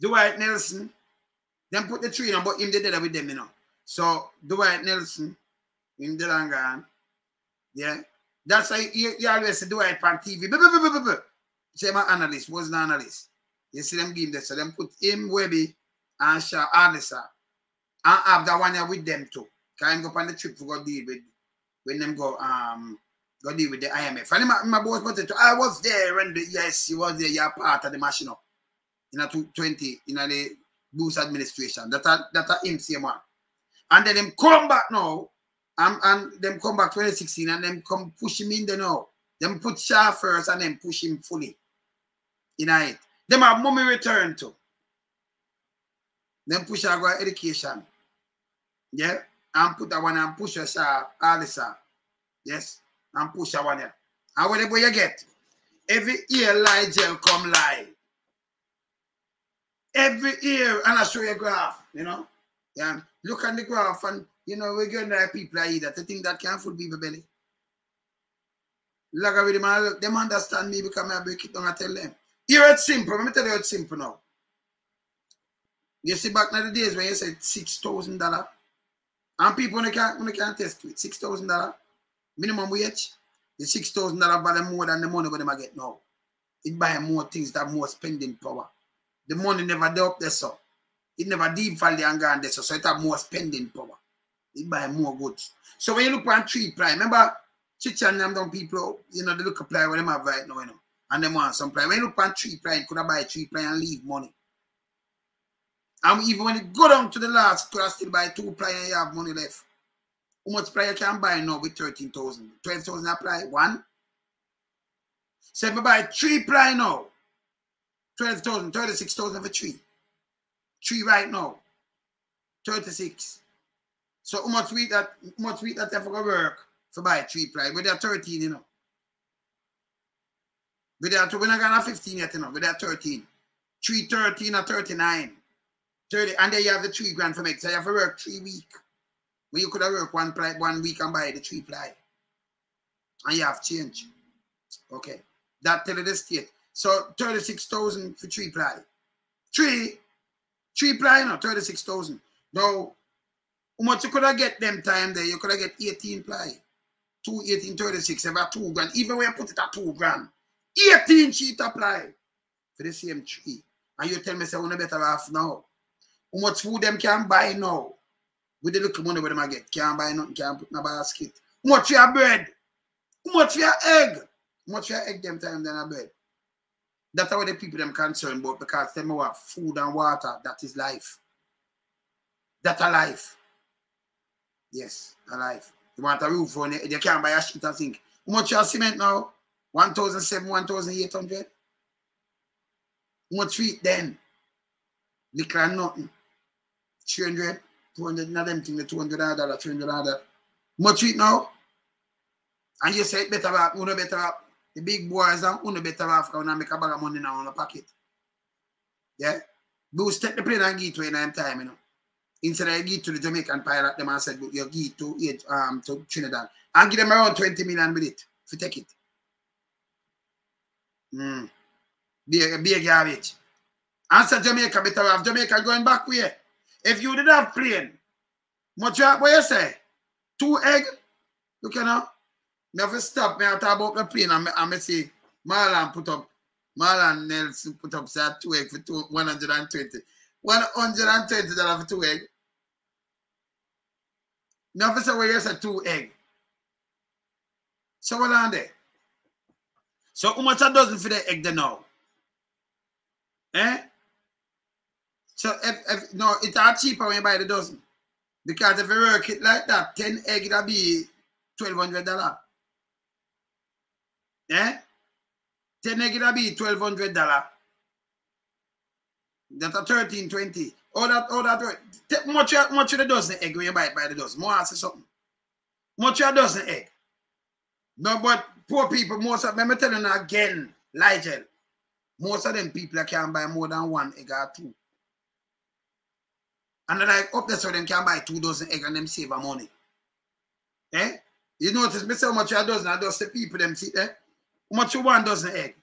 Dwight Nelson, them put the tree on, but him they did it with them, you know. So Dwight Nelson, him did and gone. Yeah. That's why you, you always see Dwight on TV. Buh, buh, buh. Say my analyst, wasn't an analyst. You see them him this. So them put him, Webby, and Shaw Arnessa. And have that one here with them too. Can go on the trip to go deal with when them go um go deal with the IMF. And my, my boss wanted to I was there when the yes, you was there, you're part of the machine up. In a 20 in a Bush administration. That are that are him same one. And then them come back now. And, and them come back 2016 and them come push him in there now. Them put Shaw first and then push him fully. In a it. Them have mommy return to. Then push go education. Yeah. And put that one and push her Shaw, Alisa. Yes. And push that one here. And whatever you get. Every year lie gel come lie. Every year, and I show you a graph, you know. Yeah, look at the graph and you know we're getting there people I eat that. I think that can full people belly. With them, understand me because I break it down and tell them. Here it's simple. Let me tell you it's simple now. You see back in the days when you said six thousand dollar, and people when can't when they can't test it, six thousand dollar minimum wage. The six thousand dollar value more than the money what them get now. It buy more things that more spending power. The money never there up there so. It never deep value and gone there so, so it have more spending power. It buy more goods. So when you look at three prime, remember Chicha and them down people, you know, they look at play what them have right now, you know. And them want some prime. When you look at tree prime, could have buy three prime and leave money. And even when you go down to the last, could have still buy two ply and you have money left. How much ply you can buy now with 13,000? 12,000 apply? One? So if you buy three ply now, 12,000, 36,000 for three. Three right now, 36. So how much week that, how much week that to work for buy three ply? But they're 13, you know. But they're, we're not to 15 yet, you know. But they're 13. 3, 13 or 39. 30, and then you have the three grand for make. So you have to work three week. When you could have worked one ply, one week and buy the three ply. And you have change. Okay. That tell you the state. So 36,000 for three ply. Three, three ply, no, 36,000. Now, how much you could have get them time there? You could have get 18 ply. Two 18, 36, about two grand. Even when you put it at two grand. 18 sheet apply for the same tree. And you tell me, say, we're better off now. How much food them can buy now? With the little money where them I get. Can't buy nothing, can't put in a basket. How much your bread? How much your egg? How much your egg them time than a bread? That's what the people them concerned about because them have food and water. That is life. That a life. Yes, a life. You want a roof on it, you can't buy a sheet and think. How much your cement now? 1,700, 1,800? How much feet then? Liquor and nothing. 300, 200, not them thing, the 200 dollar, 300 dollar. Much it now? And you say it better off, uno better off. The big boys and uno better off because make a bag of money now in the pocket. Yeah? Boost take the plane and give to in time, you know. Instead of give to the Jamaican pilot, them and said, you give to, um, to Trinidad. And give them around 20 million with it, if you take it. Mm. Be a, be a garbage. Answer Jamaica better off. Jamaica going back where? If you did have plane, much what you say? Two egg? Look you know. Me have to stop me and talk about the plane and me, and me see Marlon put up Marlon Nelson put up say two egg for two, 120. 120 dollars for two egg. Me have to say where you say two egg. So what on there? So how much a dozen for the egg then now? Eh? So if, if no, it's are cheaper when you buy the dozen. Because if you work it like that, 10 egg it'll be twelve hundred dollar. Eh? 10 egg it'll be twelve hundred dollar. That's a thirteen twenty. All that, all that much much of the dozen egg when you buy it by the dozen. More ask something. Much of a dozen egg. No, but poor people, most of them, I'm telling you again, Ligel, most of them people can buy more than one egg or two. And then like up there so them can buy two dozen egg and them save a money. Eh? You notice me how much a dozen, I just the people them see there. How much you one dozen egg?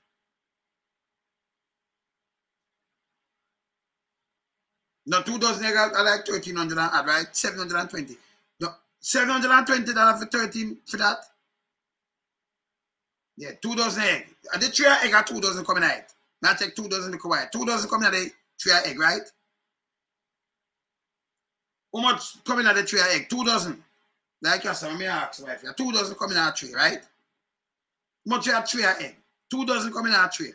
No, two dozen egg are like 1300 and add, right? 720. No, 720 dollars for 13 for that. Yeah, two dozen egg. And the three egg are two dozen coming out. Now take two dozen come out. Two dozen coming out the three egg, right? How much coming out the three egg? Two dozen. Like you said, me ask wife, two dozen coming out tray, right? Much tray of egg? Two dozen coming out tray.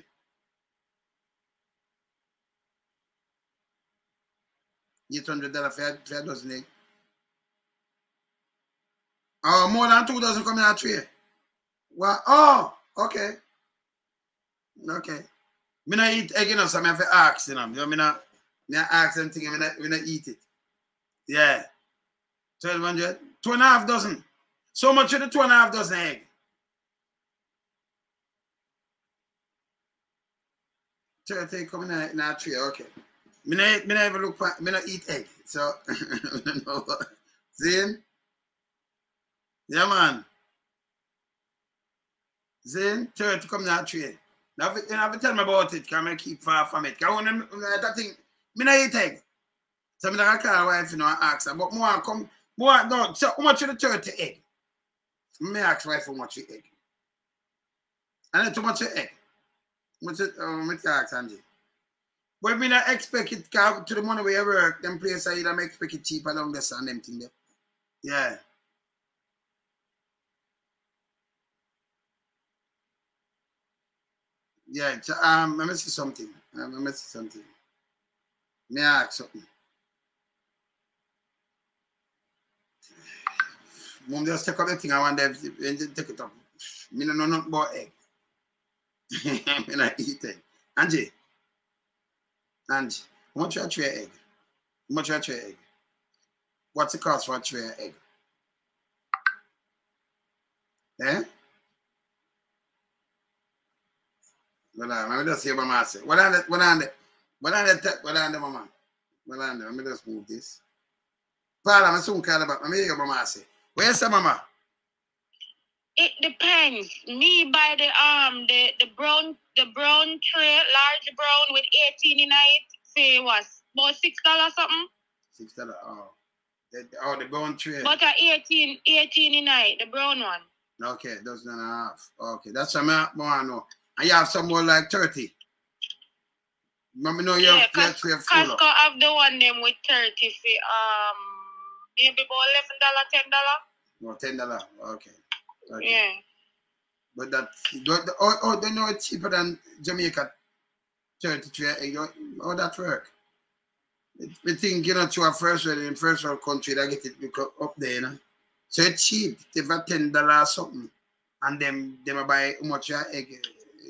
Eight hundred dollar for, a dozen egg. Oh, more than two dozen coming out tray. Well, oh, okay. Okay. Me not eat egg, you know, so I have to ask, you know. Me not, me not ask them thing, me not, me not eat it. Yeah. 1200. Two and a half dozen. So much of the two and a half dozen egg. Thirty coming in, in a tree. Okay. Me not, me not even look for, me not eat egg. So, Zane? Yeah, man. Third to come down trade. Now, you have to tell me about it, can I keep far from it? Because when that thing, me not eat egg. So I'm not call wife, you know, ask her. But more come, more, no, so how much of the 30 egg? Me ask wife how much you egg. And then too much egg. Much, uh, me ask Andy. But me not expect it to the money where you work, them places I either expect it cheaper down there and them thing there. Yeah. Yeah, um, let me see something. Um, let me see something. May I ask something? Mom just take up the thing I want to take it up. Me no know nothing about egg. me I eat egg. Angie. Angie, how much you a tray egg? How much you a tray egg? What's the cost for a tray egg? Eh? Well, me just see what mama say. What on the, what on the, what on the, what on the mama? What on the, let me just move this. Paula, I'm soon call about, let me hear what mama say. Where's the mama? It depends. Me buy the um the the brown the brown tray, large brown with 18 in it. Say what? About six dollars something. Six dollars. Oh, the, oh, the brown tray. But a 18, 18 in it, the brown one. Okay, that's and a half. Okay, that's what I want to know. And you have some more like 30. Let know you yeah, have, have full Costco have the one them with 30 for um maybe about eleven dollar, ten dollar. No, ten dollar. Okay. Okay. Yeah. But that, oh, oh, they know it's cheaper than Jamaica 33. You know, how that work? We think, you know, to a first world, in first world country, they get it because up there, you know. So it's cheap. They have ten dollars something. And then they might buy how much egg,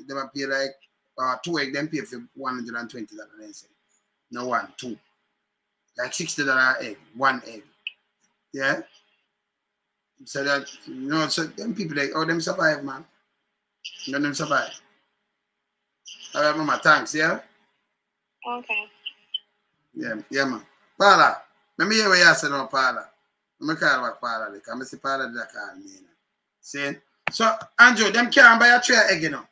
they might pay like uh, two egg, then pay for one hundred and twenty dollars. No one, two, like sixty dollar egg, one egg. Yeah. So that you know, so them people like, oh, them survive, man. You know, them survive. All right, mama. Thanks. Yeah. Okay. Yeah, yeah, man. Paula, let me hear what you say now, Paula. Let me call back Paula. Like, I'm see Paula that call me. You know. See? So, Andrew, them can't buy a tray of egg, you know.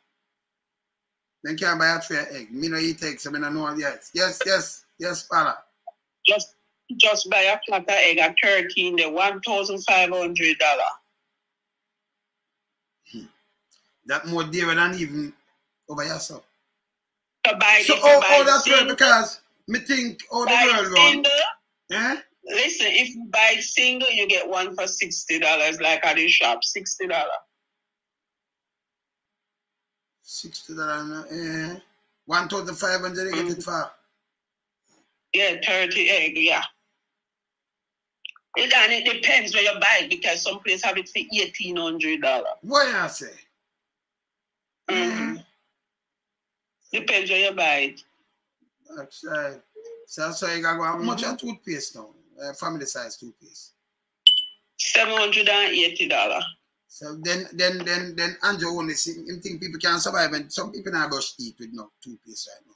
Them can't buy a tray of egg. Me know eat egg, so me don't know yet. Yes, yes, yes, Paula. Just just buy a flat of egg at 13, the $1,500. That more dearer than even over yourself. To buy So, oh, oh, that's right, because me think, oh, the world single. Eh? Listen, if you buy single, you get one for $60, like at the shop, $60. Sixty dollars, eh? One thousand five hundred. Get it for. Yeah, 30 egg, yeah. It, and it depends where you buy it because some place have it for $1,800. What I say? Mm-hmm. Depends where you buy it. That's right. So, so you got how much Mhm. a toothpaste now? Uh, family size toothpaste. $780. So then, then, then, then Andrew only see him think people can survive, and some people not brush teeth with no toothpaste right now.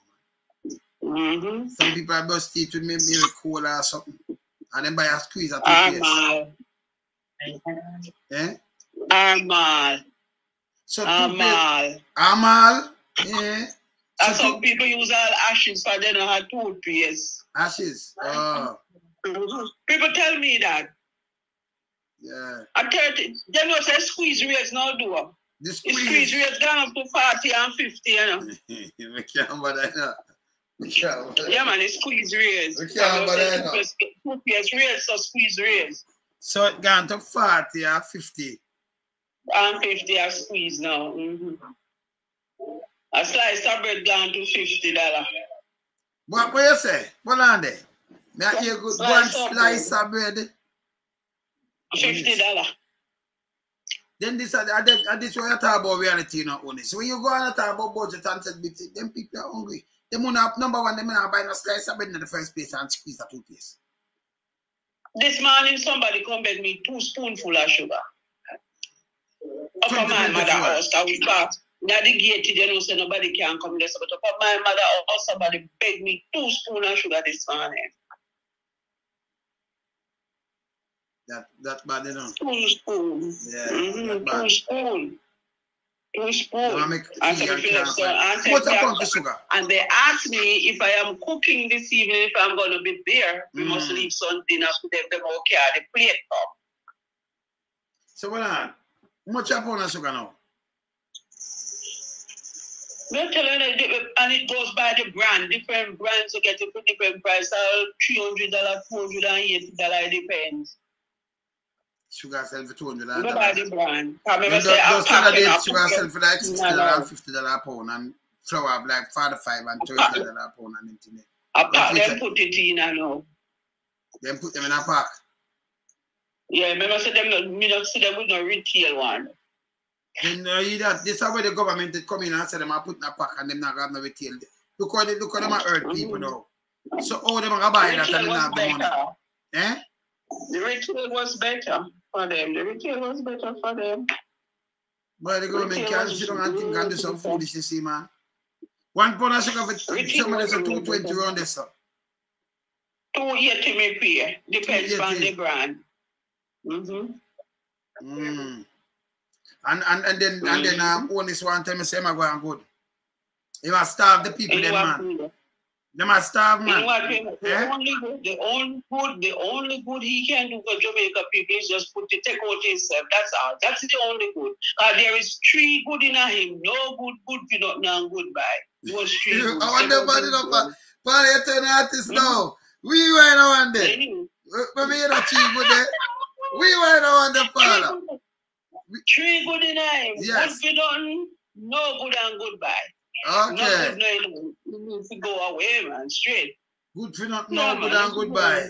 Mm-hmm. Some people are brush teeth with maybe maybe cola or something, and then buy a squeeze toothpaste. Armal. Eh? Armal. So Armal. Amal, yeah, And some people use all ashes for they don't have toothpaste. ashes. Oh. People tell me that. yeah. I tell you, they know say squeeze rates now do. The The squeeze. squeeze rates gone up to 40 and 50, you know. we can't bother can't bother Yeah, man, it's squeeze rates. We can't They say bother now. Toothpaste toothpaste so squeeze rates. So it gone to 40 or 50. And 50 are squeeze now. Mm-hmm. A slice of bread gone to $50. What, what you say? What on there? Me I hear good one Slice of slice bread. $50. Then this are this, are this what you talk about reality, you know, only. So when you go on and talk about budget and said them people are hungry. Not number one, them not buy no slice of bread in the first place and squeeze a toothpaste. This morning, somebody come beg me two spoonful of sugar. Up at my mother house, that we bought. Now the gate, you know, so nobody can come there. But for my mother or somebody begged me two spoon of sugar this morning. That that bad, you know. Two spoon. Yeah, Mhm, that bad. Two spoon. Want make I tea said, and "Philip, can't so I said, What's up sugar? And they asked me if I am cooking this evening, if I'm going to be there. We must Mm. leave some dinner for them. Them okay, the plate up. So what on? Much up on sugar now? No telling you, and it goes by the brand. Different brands you get a for different price. All three hundred dollar, two hundred and eighty dollar. It depends. Sugar sell for two hundred Go by the brand. Those say those days up. sugar sell for like sixty No, dollar no. and fifty dollar a pound and flour have like five and thirty dollar a pound and anything. I pack them, put it in, I know. Then put them in a pack. Yeah, remember say them, not- me not see them with no retail one. Uh, you that this is where the government they come in and say them are putting a pack and them not got no retail. Look how they look how them are hurt people now. So how them are buy that and them was not have the money? Eh? The retail was better for them. The retail was better for them. But the government can't sit down and think and do some foolishness, see, man. One pound of sugar for Retail somebody was say two twenty better. round this. Two eighty me pay. Depends on the brand. Mm-hmm. Mm. And and and then and then um own this one time I say I'm going good. You must starve the people, what man. good? They must starve, And man. what the Eh? only good, the only good, the only good he can do for Jamaica people is just put the take out himself. That's all. That's the only good. Uh, there is three good in him. No good, good for not now goodbye. Was three good. I wonder about it up. Paul, you turn artist now. We were the one there. When me hear that tree good there, we were the one there, Paul. Three good in him. Yes. Good for done. No good and goodbye. Okay. no, you need to go away, man. Straight. Good for not no good and goodbye.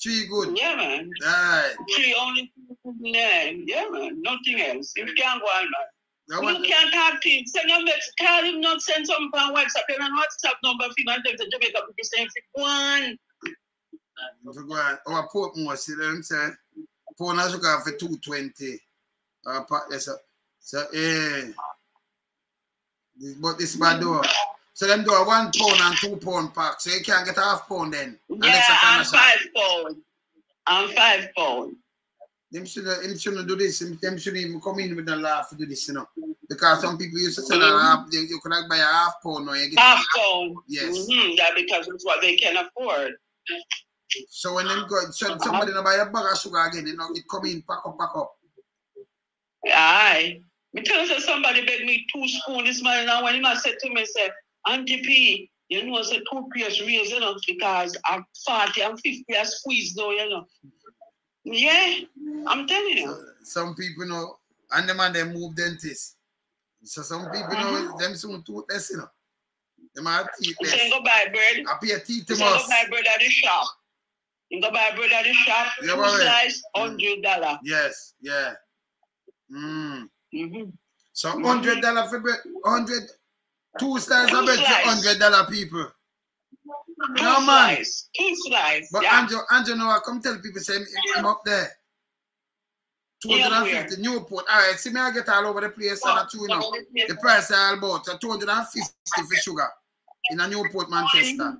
Tree good. Yeah, man. Alright. Three only good. Yeah, man. Nothing else. You can't go on, man. That You can't talk to him. Send him message. Call him not send something on WhatsApp. You know WhatsApp number him and tell him to Jamaica people saying one. If you go on our Portmore, see them say, pound of sugar for 220. Uh, pa- yes, sir. So, eh. This, but this bad door. So them do a one pound and two pound pack. So you can't get half pound then. Yeah, I'm five pound. I'm five pound. Them should them shouldn't do this. Them, shouldn't even come in with a laugh to do this, you know. Because some people used to sell a half, they, you could buy a half pound now you get Half pound. Yes. hmm Yeah, because it's what they can afford. So when them go, so somebody no buy a bag of sugar again, you know, it come in, pack up, pack up. Aye. Me tell you say somebody beg me two spoon this morning and when he must said to me, say, Auntie P, you know, say two peers raise, you know, because I'm 40 and 50 I squeeze now, you know. Yeah, I'm telling you. Some people know, and them and them move dentists. So some people know them soon toothless, you know. Them are You teethless. say go buy bread. I pay a teeth You to say go us. buy bread at the shop. You go buy bread at the shop, Yeah, two slice, hundred dollar. Yes, yeah. Mm. Mm-hmm. So hundred dollar for bread, hundred two slices Two of bread for hundred dollar people. Two No man. slice. Two slice. But yeah. Andrew, Andrew, no, I come tell people say him up there. Yeah, 250 Newport. All right, see me, I get all over the place and I you know. The price I bought, so 250 for sugar in a Newport, Manchester.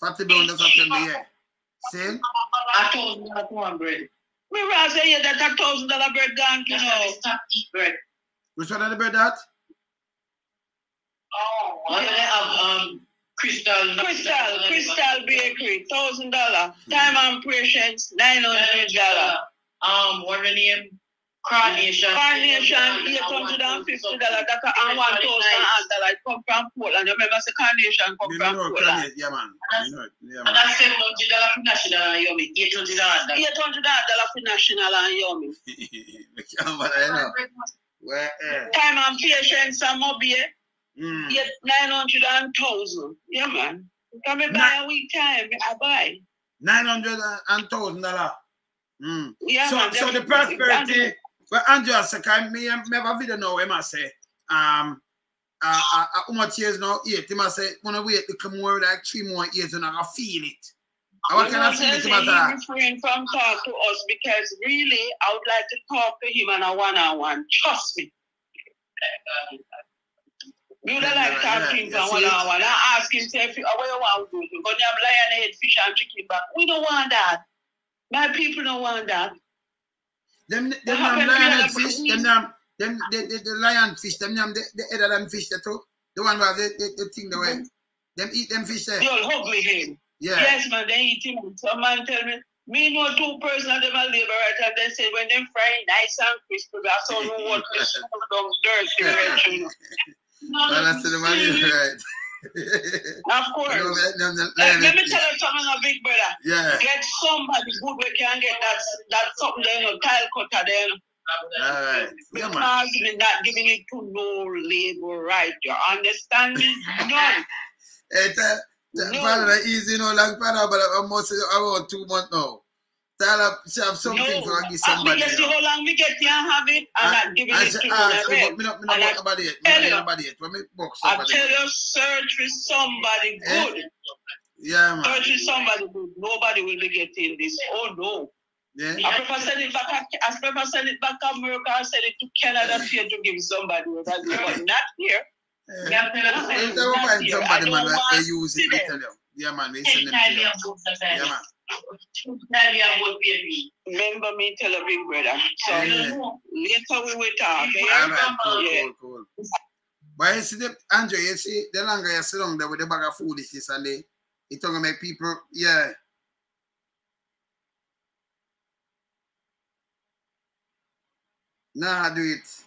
40 pounds, that's what tell me, yeah. See? Thousand dollar one bread. We rather say yeah, that a thousand dollar bread gone, you know. Stop eat bread. Which one of the bread that? Oh, what? they have um Crystal. Crystal, Crystal Bakery, thousand dollar. Time and patience, nine hundred dollar. Um, what the name? Carnation. Carnation, eight hundred and fifty dollar. That and one thousand dollar. It come from Portland. You remember, say carnation come You from know, Portland. Kanye, yeah, man. You know it, yeah, And man. that's seven hundred dollar for national and yummy. Eight hundred dollar. Eight hundred dollar for national and yummy. Yeah, I know. Well, eh. Time and patience and mobile. Mm. Yet nine hundred and thousand. Yeah, man. Come and buy a week time. I buy. Nine hundred and thousand dollar. Mm. Yeah, so, man, so the definitely. prosperity, but Andrew said, can me me have a video now, I say, um, uh, uh, how much years now? Eight. He must say, when I wait, it come more like three more years and I feel it. How You can know, I feel it about that? refrained from talk to us because really, I would like to talk to him on a one-on-one. Trust me. You don't like talking yeah, for one it? hour and ask him, say, if you, what you want to do? Because you have lion head, fish, and chicken back. We don't want that. My people don't want that. Them, them, them lion fish, them, them, them, the, the, the lion fish, them, them, the, the of them fish there too. The one where the, the, the thing the way. Them eat them fish there. They all hug me him. Yeah. Yes, man, they eat him. Some man tell me, me know two person of them are labor right and they say when them fry nice and crispy, that's all we want to school down dirty right, you know. Well, that's the money, right? Of course. Them, them, them Like, lion let me tell you something, a big brother. Yeah. Get somebody good we can get that that something you know, tile cutter you know. Yeah. Because we're not giving it to no labor right. You understand me? None. Tell, tell, No. Father, easy, you know, like Father, but almost around two months now. Tell her she have something No. for give As me somebody. get you see how long me get here have it, I'm not giving I it to ah, no so, red. but me not, me not And I'm nobody yet. Me tell not you, nobody yet. When me box I somebody. tell you, search for somebody Eh? good. Yeah, man. Search for somebody good. Nobody will be getting this. Oh no. Yeah. I prefer send it back. I prefer send it back to America. I send it to Canada here to give somebody. But not here. Yeah. Yeah, I If they find. I somebody, man, they use it, tell you. Yeah, man, we send them to you. Yeah, man. Remember me tell a big brother. So Yeah. later we will talk. All right, cool, Yeah. cool, cool. But you see, the, Andrew, you see, the longer you sit down there with the bag of foolishness and they, it gonna make people, yeah. Nah, do it.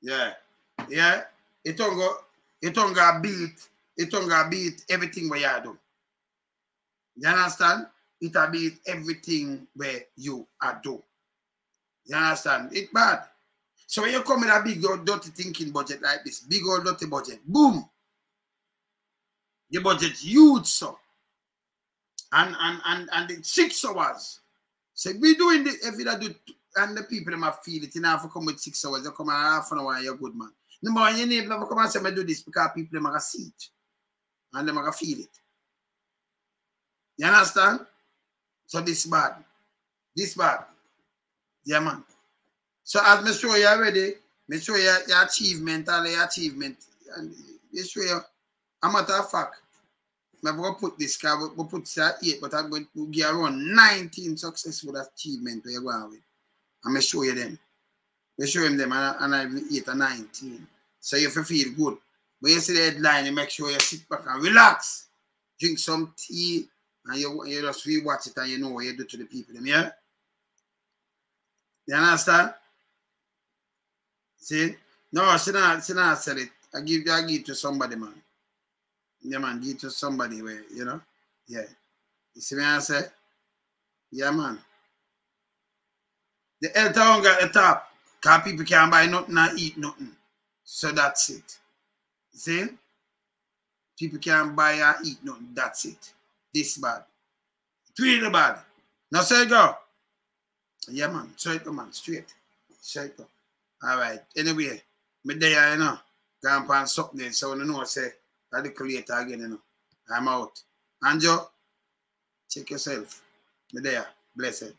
Yeah, yeah. It don't go, it don't go beat, it don't go beat everything where you do. You understand? It will beat everything where you are do. You understand? It bad. So when you come with a big old dirty thinking budget like this, big old dirty budget, boom. The budget huge so. And and and and the six hours. So we doing the if you do and the people them feel it, you if to come with six hours, you come and half an hour you're good man. Number one, you need to come and say me do this because people them are see it. And them are feel it. You understand? So this bad. This bad. Yeah, man. So as me show you already, me show you your achievement, all your achievement. And me show you, a matter of fact, I'm going to put this car, we put this at 8, but I'm going to give around 19 successful achievement where you're going with. I'm going to show you them. We show him them and, and I'm 8 or 19. So if you feel good. When you see the headline, you make sure you sit back and relax. Drink some tea, and you, you just rewatch it and you know what you do to the people. Them, yeah? You understand? See? No, she not, she not sell it. I give I give to somebody, man. Yeah, man, give to somebody where, you know? Yeah. You see me I say? Yeah, man. The health hunger at the top. Because people can't buy nothing and eat nothing. So that's it. See? People can't buy and eat nothing. That's it. This bad. Really bad. Now it go. Yeah, man. It go, man. Straight. It go. All right. Anyway, me there, you know. Go and something. So you know, say, little later again, you know. I'm out. Anjo, check yourself. Me there. Blessed.